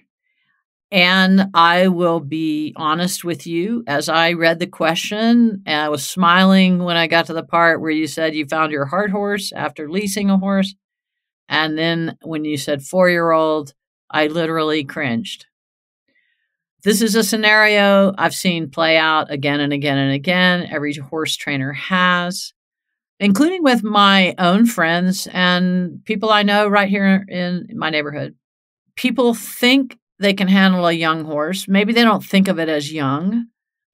And I will be honest with you. As I read the question, I was smiling when I got to the part where you said you found your heart horse after leasing a horse. And then when you said four year old, I literally cringed. This is a scenario I've seen play out again and again and again. Every horse trainer has, including with my own friends and people I know right here in my neighborhood. People think they can handle a young horse. Maybe they don't think of it as young,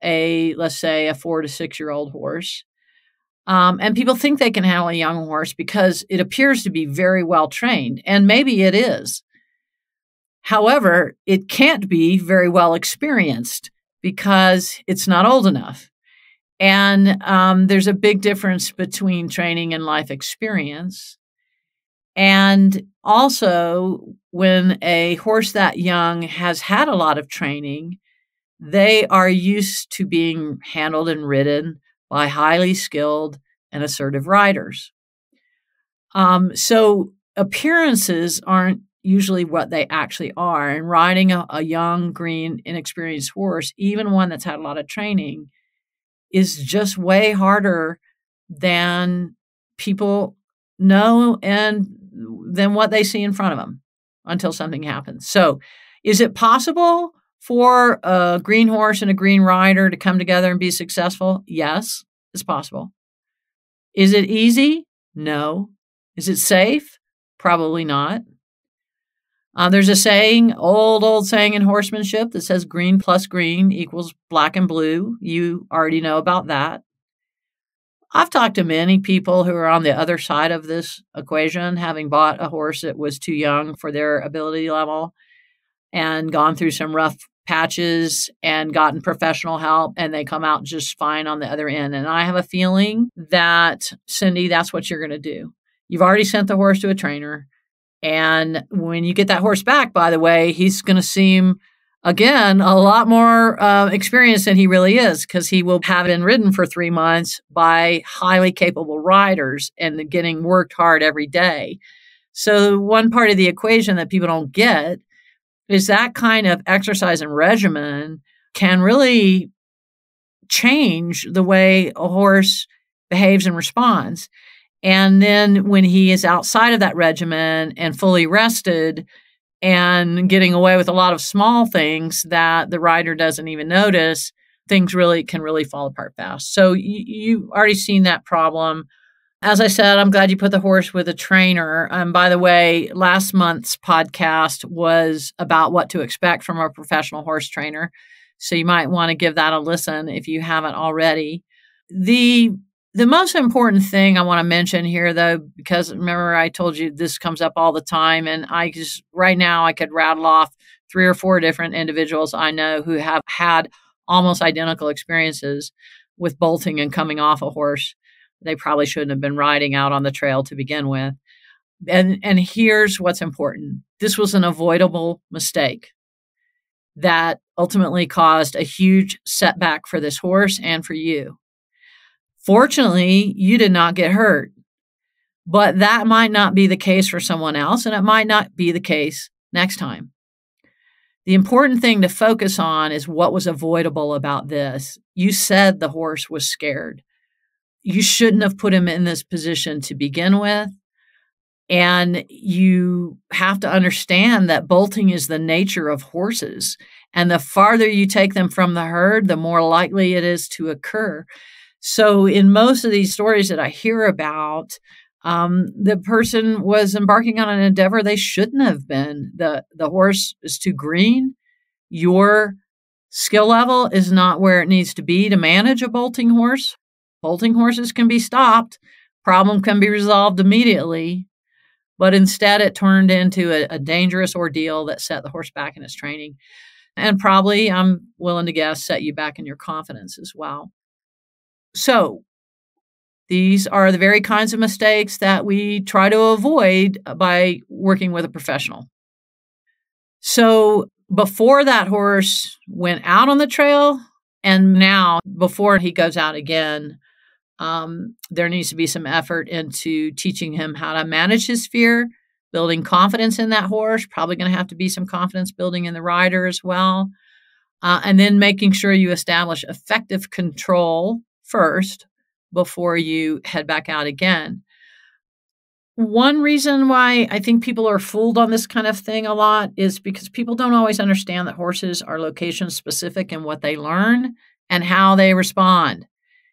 a, let's say, a four to six year old horse. Um, and people think they can handle a young horse because it appears to be very well trained. And maybe it is. However, it can't be very well experienced because it's not old enough. And um, there's a big difference between training and life experience. And also, when a horse that young has had a lot of training, they are used to being handled and ridden by highly skilled and assertive riders. Um, so appearances aren't usually what they actually are. And riding a, a young, green, inexperienced horse, even one that's had a lot of training, is just way harder than people know and than what they see in front of them until something happens. So, is it possible for a green horse and a green rider to come together and be successful? Yes, it's possible. Is it easy? No. Is it safe? Probably not. Uh, there's a saying, old, old saying in horsemanship that says green plus green equals black and blue. You already know about that. I've talked to many people who are on the other side of this equation, having bought a horse that was too young for their ability level and gone through some rough patches and gotten professional help, and they come out just fine on the other end. And I have a feeling that, Cindy, that's what you're going to do. You've already sent the horse to a trainer. And when you get that horse back, by the way, he's going to seem again a lot more uh, experienced than he really is because he will have been ridden for three months by highly capable riders and getting worked hard every day. So, one part of the equation that people don't get is that kind of exercise and regimen can really change the way a horse behaves and responds. And then when he is outside of that regimen and fully rested and getting away with a lot of small things that the rider doesn't even notice, things really can really fall apart fast. So you, you've already seen that problem. As I said, I'm glad you put the horse with a trainer. And um, by the way, last month's podcast was about what to expect from a professional horse trainer. So you might want to give that a listen if you haven't already. The the most important thing I want to mention here, though, because remember I told you this comes up all the time, and I just right now I could rattle off three or four different individuals I know who have had almost identical experiences with bolting and coming off a horse. They probably shouldn't have been riding out on the trail to begin with. And and here's what's important. This was an avoidable mistake that ultimately caused a huge setback for this horse and for you. Fortunately, you did not get hurt, but that might not be the case for someone else, and it might not be the case next time. The important thing to focus on is what was avoidable about this. You said the horse was scared. You shouldn't have put him in this position to begin with. And you have to understand that bolting is the nature of horses. And the farther you take them from the herd, the more likely it is to occur. So, in most of these stories that I hear about, um, the person was embarking on an endeavor they shouldn't have been. the The horse is too green. Your skill level is not where it needs to be to manage a bolting horse. Bolting horses can be stopped. Problem can be resolved immediately. But instead, it turned into a, a dangerous ordeal that set the horse back in its training. And probably, I'm willing to guess, set you back in your confidence as well. So, these are the very kinds of mistakes that we try to avoid by working with a professional. So, before that horse went out on the trail, and now before he goes out again, um, there needs to be some effort into teaching him how to manage his fear, building confidence in that horse. Probably going to have to be some confidence building in the rider as well. Uh, and then making sure you establish effective control first before you head back out again. One reason why I think people are fooled on this kind of thing a lot is because people don't always understand that horses are location specific in what they learn and how they respond.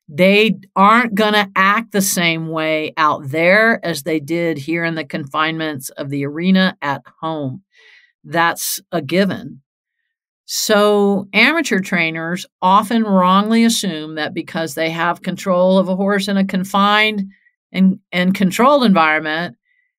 They aren't going to act the same way out there as they did here in the confinements of the arena at home. That's a given. So, amateur trainers often wrongly assume that because they have control of a horse in a confined and, and controlled environment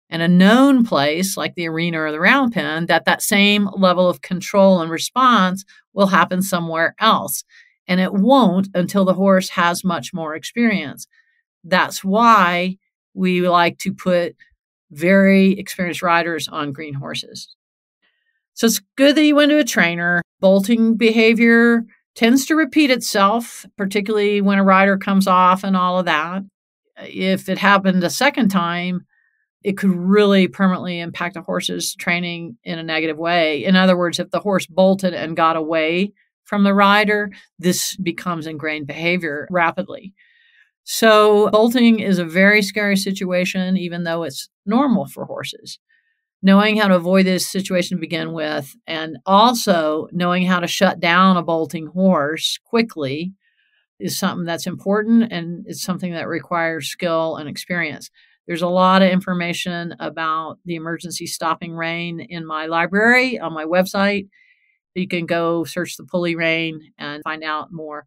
and a known place like the arena or the round pen, that that same level of control and response will happen somewhere else. And it won't until the horse has much more experience. That's why we like to put very experienced riders on green horses. So it's good that you went to a trainer. Bolting behavior tends to repeat itself, particularly when a rider comes off and all of that. If it happened a second time, it could really permanently impact a horse's training in a negative way. In other words, if the horse bolted and got away from the rider, this becomes ingrained behavior rapidly. So, bolting is a very scary situation, even though it's normal for horses knowing how to avoid this situation to begin with, and also knowing how to shut down a bolting horse quickly is something that's important and it's something that requires skill and experience. There's a lot of information about the emergency stopping rein in my library on my website. You can go search the pulley rein and find out more.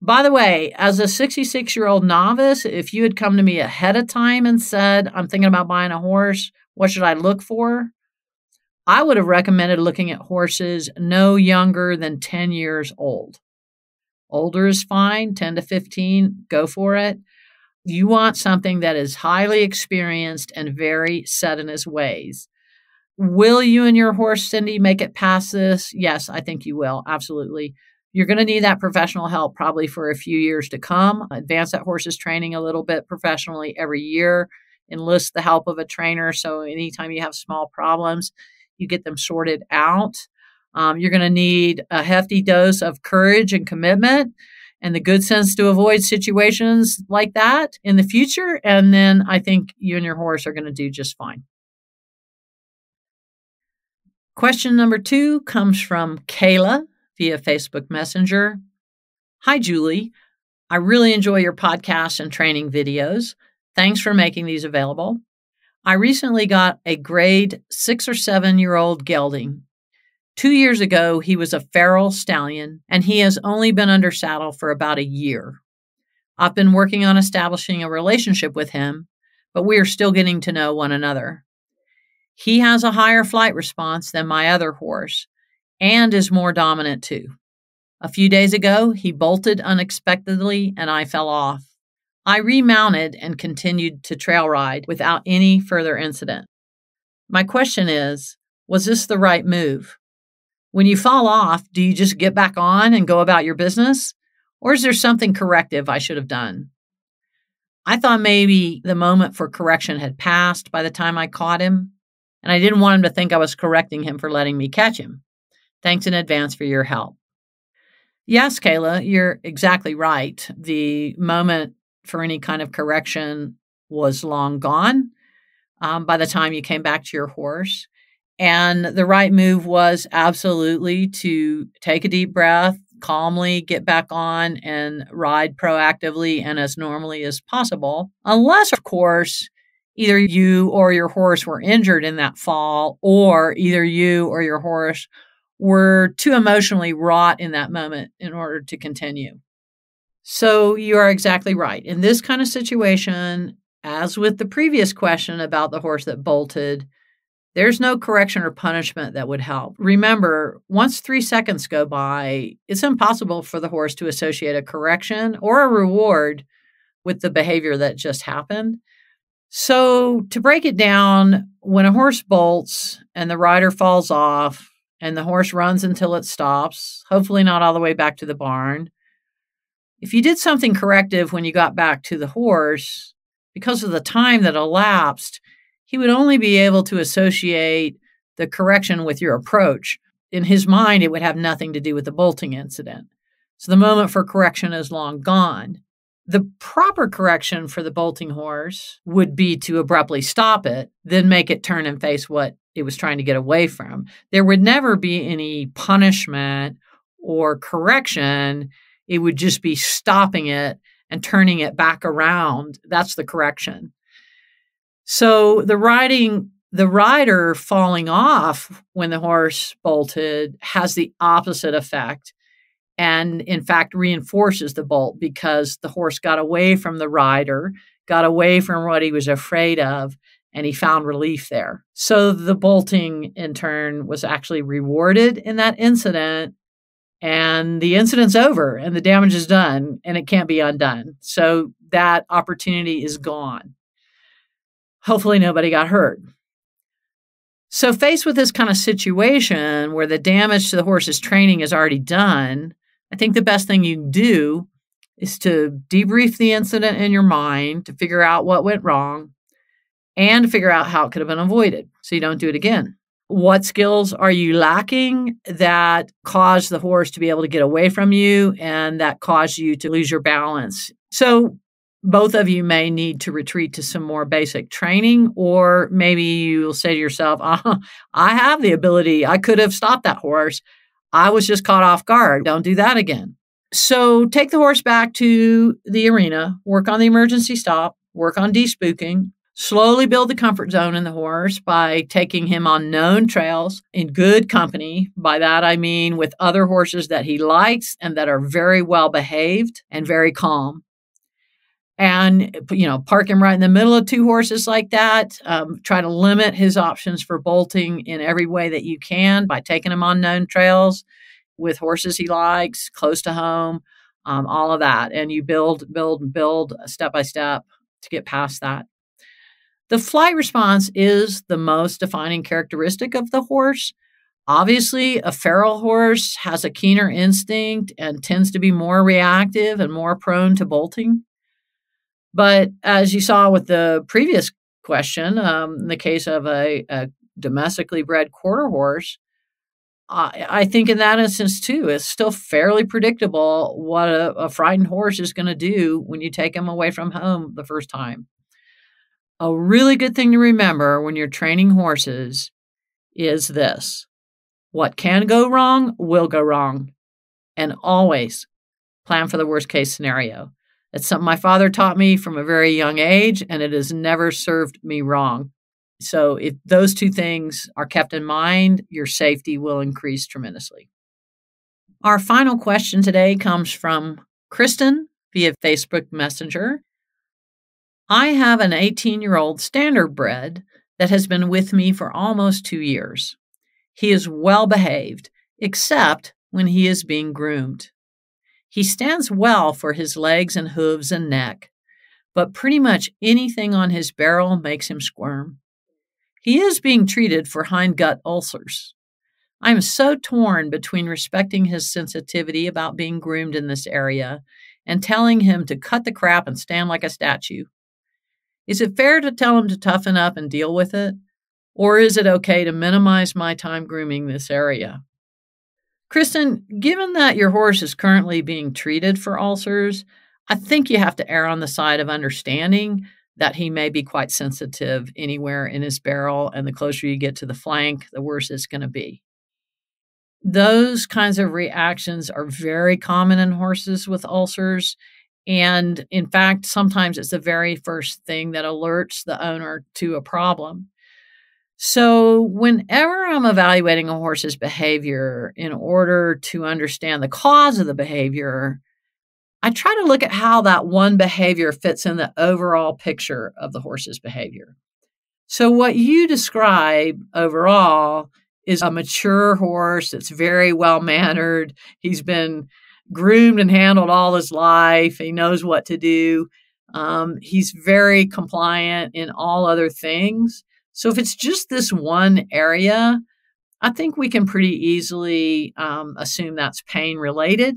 By the way, as a 66 year old novice, if you had come to me ahead of time and said, I'm thinking about buying a horse, what should I look for? I would have recommended looking at horses no younger than 10 years old. Older is fine, 10 to 15, go for it. You want something that is highly experienced and very set in his ways. Will you and your horse, Cindy, make it past this? Yes, I think you will. Absolutely. You're going to need that professional help probably for a few years to come. Advance that horse's training a little bit professionally every year. Enlist the help of a trainer. So anytime you have small problems, you get them sorted out. Um, you're going to need a hefty dose of courage and commitment and the good sense to avoid situations like that in the future. And then I think you and your horse are going to do just fine. Question number two comes from Kayla via Facebook Messenger. Hi, Julie. I really enjoy your podcasts and training videos. Thanks for making these available. I recently got a grade six or seven year old gelding. Two years ago, he was a feral stallion, and he has only been under saddle for about a year. I've been working on establishing a relationship with him, but we are still getting to know one another. He has a higher flight response than my other horse, and is more dominant too. A few days ago, he bolted unexpectedly and I fell off. I remounted and continued to trail ride without any further incident. My question is Was this the right move? When you fall off, do you just get back on and go about your business? Or is there something corrective I should have done? I thought maybe the moment for correction had passed by the time I caught him, and I didn't want him to think I was correcting him for letting me catch him. Thanks in advance for your help. Yes, Kayla, you're exactly right. The moment for any kind of correction was long gone um, by the time you came back to your horse. And the right move was absolutely to take a deep breath, calmly get back on and ride proactively and as normally as possible. Unless, of course, either you or your horse were injured in that fall, or either you or your horse were too emotionally wrought in that moment in order to continue. So you are exactly right. In this kind of situation, as with the previous question about the horse that bolted, there's no correction or punishment that would help. Remember, once three seconds go by, it's impossible for the horse to associate a correction or a reward with the behavior that just happened. So, to break it down, when a horse bolts and the rider falls off, and the horse runs until it stops, hopefully not all the way back to the barn. If you did something corrective when you got back to the horse, because of the time that elapsed, he would only be able to associate the correction with your approach. In his mind, it would have nothing to do with the bolting incident. So the moment for correction is long gone. The proper correction for the bolting horse would be to abruptly stop it, then make it turn and face what it was trying to get away from. There would never be any punishment or correction. It would just be stopping it and turning it back around. That's the correction. So the riding, the rider falling off when the horse bolted has the opposite effect and in fact reinforces the bolt because the horse got away from the rider, got away from what he was afraid of, and he found relief there. So the bolting, in turn, was actually rewarded in that incident. And the incident's over and the damage is done and it can't be undone. So that opportunity is gone. Hopefully, nobody got hurt. So, faced with this kind of situation where the damage to the horse's training is already done, I think the best thing you can do is to debrief the incident in your mind to figure out what went wrong and figure out how it could have been avoided so you don't do it again. What skills are you lacking that caused the horse to be able to get away from you and that caused you to lose your balance? So, both of you may need to retreat to some more basic training, or maybe you'll say to yourself, uh, I have the ability, I could have stopped that horse. I was just caught off guard. Don't do that again. So, take the horse back to the arena, work on the emergency stop, work on despooking, Slowly build the comfort zone in the horse by taking him on known trails in good company. By that, I mean with other horses that he likes and that are very well behaved and very calm. And, you know, park him right in the middle of two horses like that. Um, try to limit his options for bolting in every way that you can by taking him on known trails with horses he likes, close to home, um, all of that. And you build, build, build step by step to get past that. The flight response is the most defining characteristic of the horse. Obviously, a feral horse has a keener instinct and tends to be more reactive and more prone to bolting. But as you saw with the previous question, um, in the case of a, a domestically bred quarter horse, I, I, think in that instance too, it's still fairly predictable what a, a frightened horse is going to do when you take him away from home the first time. A really good thing to remember when you're training horses is this what can go wrong will go wrong. And always plan for the worst case scenario. It's something my father taught me from a very young age, and it has never served me wrong. So, if those two things are kept in mind, your safety will increase tremendously. Our final question today comes from Kristen via Facebook Messenger. I have an 18 year old Standardbred that has been with me for almost two years. He is well behaved, except when he is being groomed. He stands well for his legs and hooves and neck, but pretty much anything on his barrel makes him squirm. He is being treated for hindgut ulcers. I am so torn between respecting his sensitivity about being groomed in this area and telling him to cut the crap and stand like a statue. Is it fair to tell him to toughen up and deal with it? Or is it okay to minimize my time grooming this area? Kristen, given that your horse is currently being treated for ulcers, I think you have to err on the side of understanding that he may be quite sensitive anywhere in his barrel, and the closer you get to the flank, the worse it's going to be. Those kinds of reactions are very common in horses with ulcers. And in fact, sometimes it's the very first thing that alerts the owner to a problem. So, whenever I'm evaluating a horse's behavior in order to understand the cause of the behavior, I try to look at how that one behavior fits in the overall picture of the horse's behavior. So, what you describe overall is a mature horse that's very well mannered. He's been groomed and handled all his life, he knows what to do. Um, he's very compliant in all other things. So if it's just this one area, I think we can pretty easily um, assume that's pain related.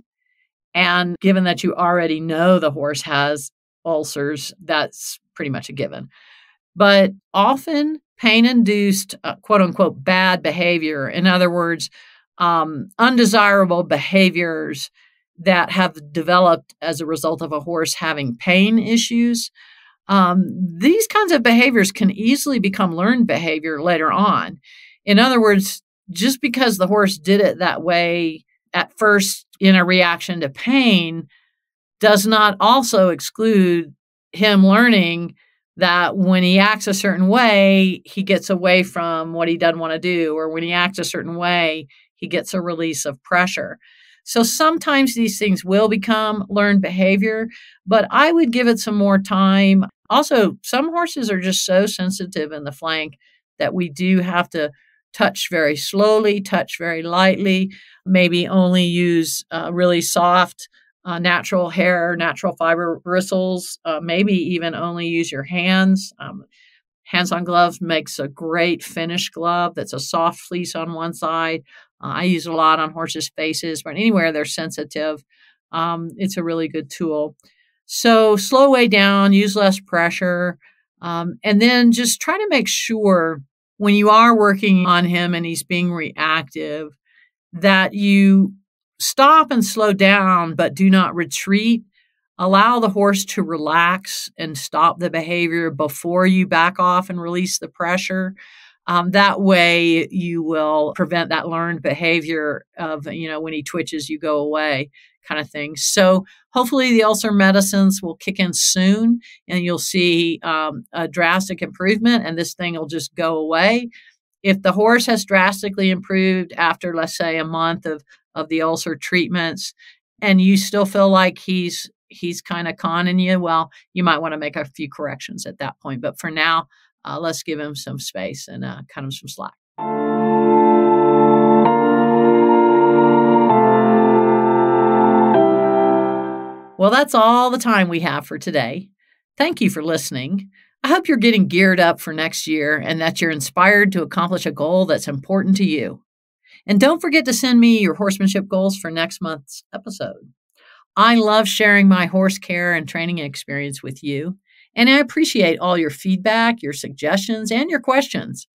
And given that you already know the horse has ulcers, that's pretty much a given. But often, pain induced, uh, quote unquote, bad behavior, in other words, um, undesirable behaviors that have developed as a result of a horse having pain issues, um, these kinds of behaviors can easily become learned behavior later on. In other words, just because the horse did it that way at first in a reaction to pain does not also exclude him learning that when he acts a certain way, he gets away from what he doesn't want to do, or when he acts a certain way, he gets a release of pressure. So sometimes these things will become learned behavior, but I would give it some more time. Also, some horses are just so sensitive in the flank that we do have to touch very slowly, touch very lightly, maybe only use uh, really soft, uh, natural hair, natural fiber bristles, uh, maybe even only use your hands. Um, hands on gloves makes a great finish glove that's a soft fleece on one side. Uh, I use a lot on horses' faces, but anywhere they're sensitive, um, it's a really good tool. So slow way down, use less pressure, um, and then just try to make sure when you are working on him and he's being reactive that you stop and slow down, but do not retreat. Allow the horse to relax and stop the behavior before you back off and release the pressure. Um, that way, you will prevent that learned behavior of, you know, when he twitches, you go away kind of thing. So hopefully the ulcer medicines will kick in soon and you'll see um, a drastic improvement and this thing will just go away. If the horse has drastically improved after, let's say, a month of, of the ulcer treatments and you still feel like he's he's kind of conning you, well, you might want to make a few corrections at that point. But for now, uh, let's give him some space and uh, cut him some slack. Well, that's all the time we have for today. Thank you for listening. I hope you're getting geared up for next year and that you're inspired to accomplish a goal that's important to you. And don't forget to send me your horsemanship goals for next month's episode. I love sharing my horse care and training experience with you, and I appreciate all your feedback, your suggestions, and your questions.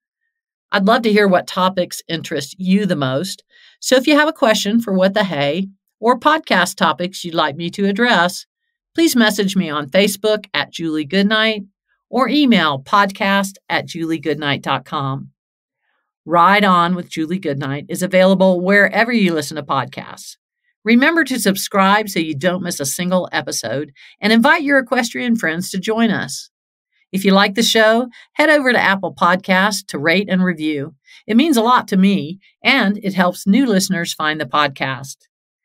I'd love to hear what topics interest you the most. So if you have a question for What the Hay or podcast topics you'd like me to address, please message me on Facebook at Julie Goodnight or email podcast at juliegoodnight.com. Ride On with Julie Goodnight is available wherever you listen to podcasts. Remember to subscribe so you don't miss a single episode and invite your equestrian friends to join us. If you like the show, head over to Apple Podcasts to rate and review. It means a lot to me, and it helps new listeners find the podcast.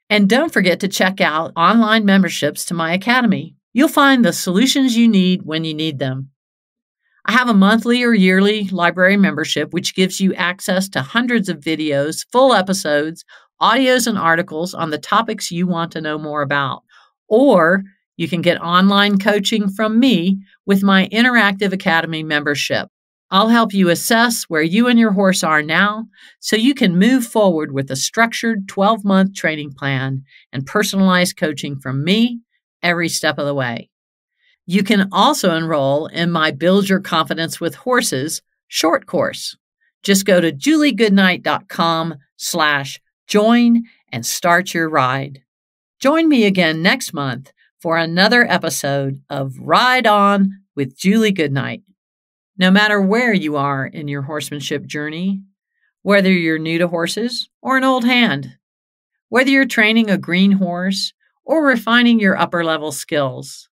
And don't forget to check out online memberships to my academy. You'll find the solutions you need when you need them. I have a monthly or yearly library membership, which gives you access to hundreds of videos, full episodes, audios, and articles on the topics you want to know more about. Or you can get online coaching from me with my Interactive Academy membership. I'll help you assess where you and your horse are now so you can move forward with a structured 12 month training plan and personalized coaching from me every step of the way. You can also enroll in my Build Your Confidence with Horses short course. Just go to juliegoodnight.com slash join and start your ride. Join me again next month for another episode of Ride On with Julie Goodnight. No matter where you are in your horsemanship journey, whether you're new to horses or an old hand, whether you're training a green horse or refining your upper level skills,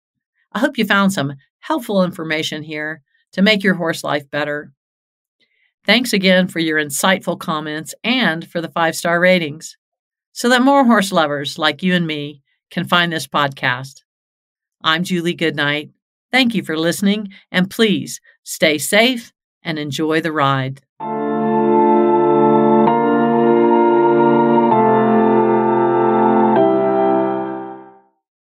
I hope you found some helpful information here to make your horse life better. Thanks again for your insightful comments and for the five star ratings so that more horse lovers like you and me can find this podcast. I'm Julie Goodnight. Thank you for listening, and please stay safe and enjoy the ride.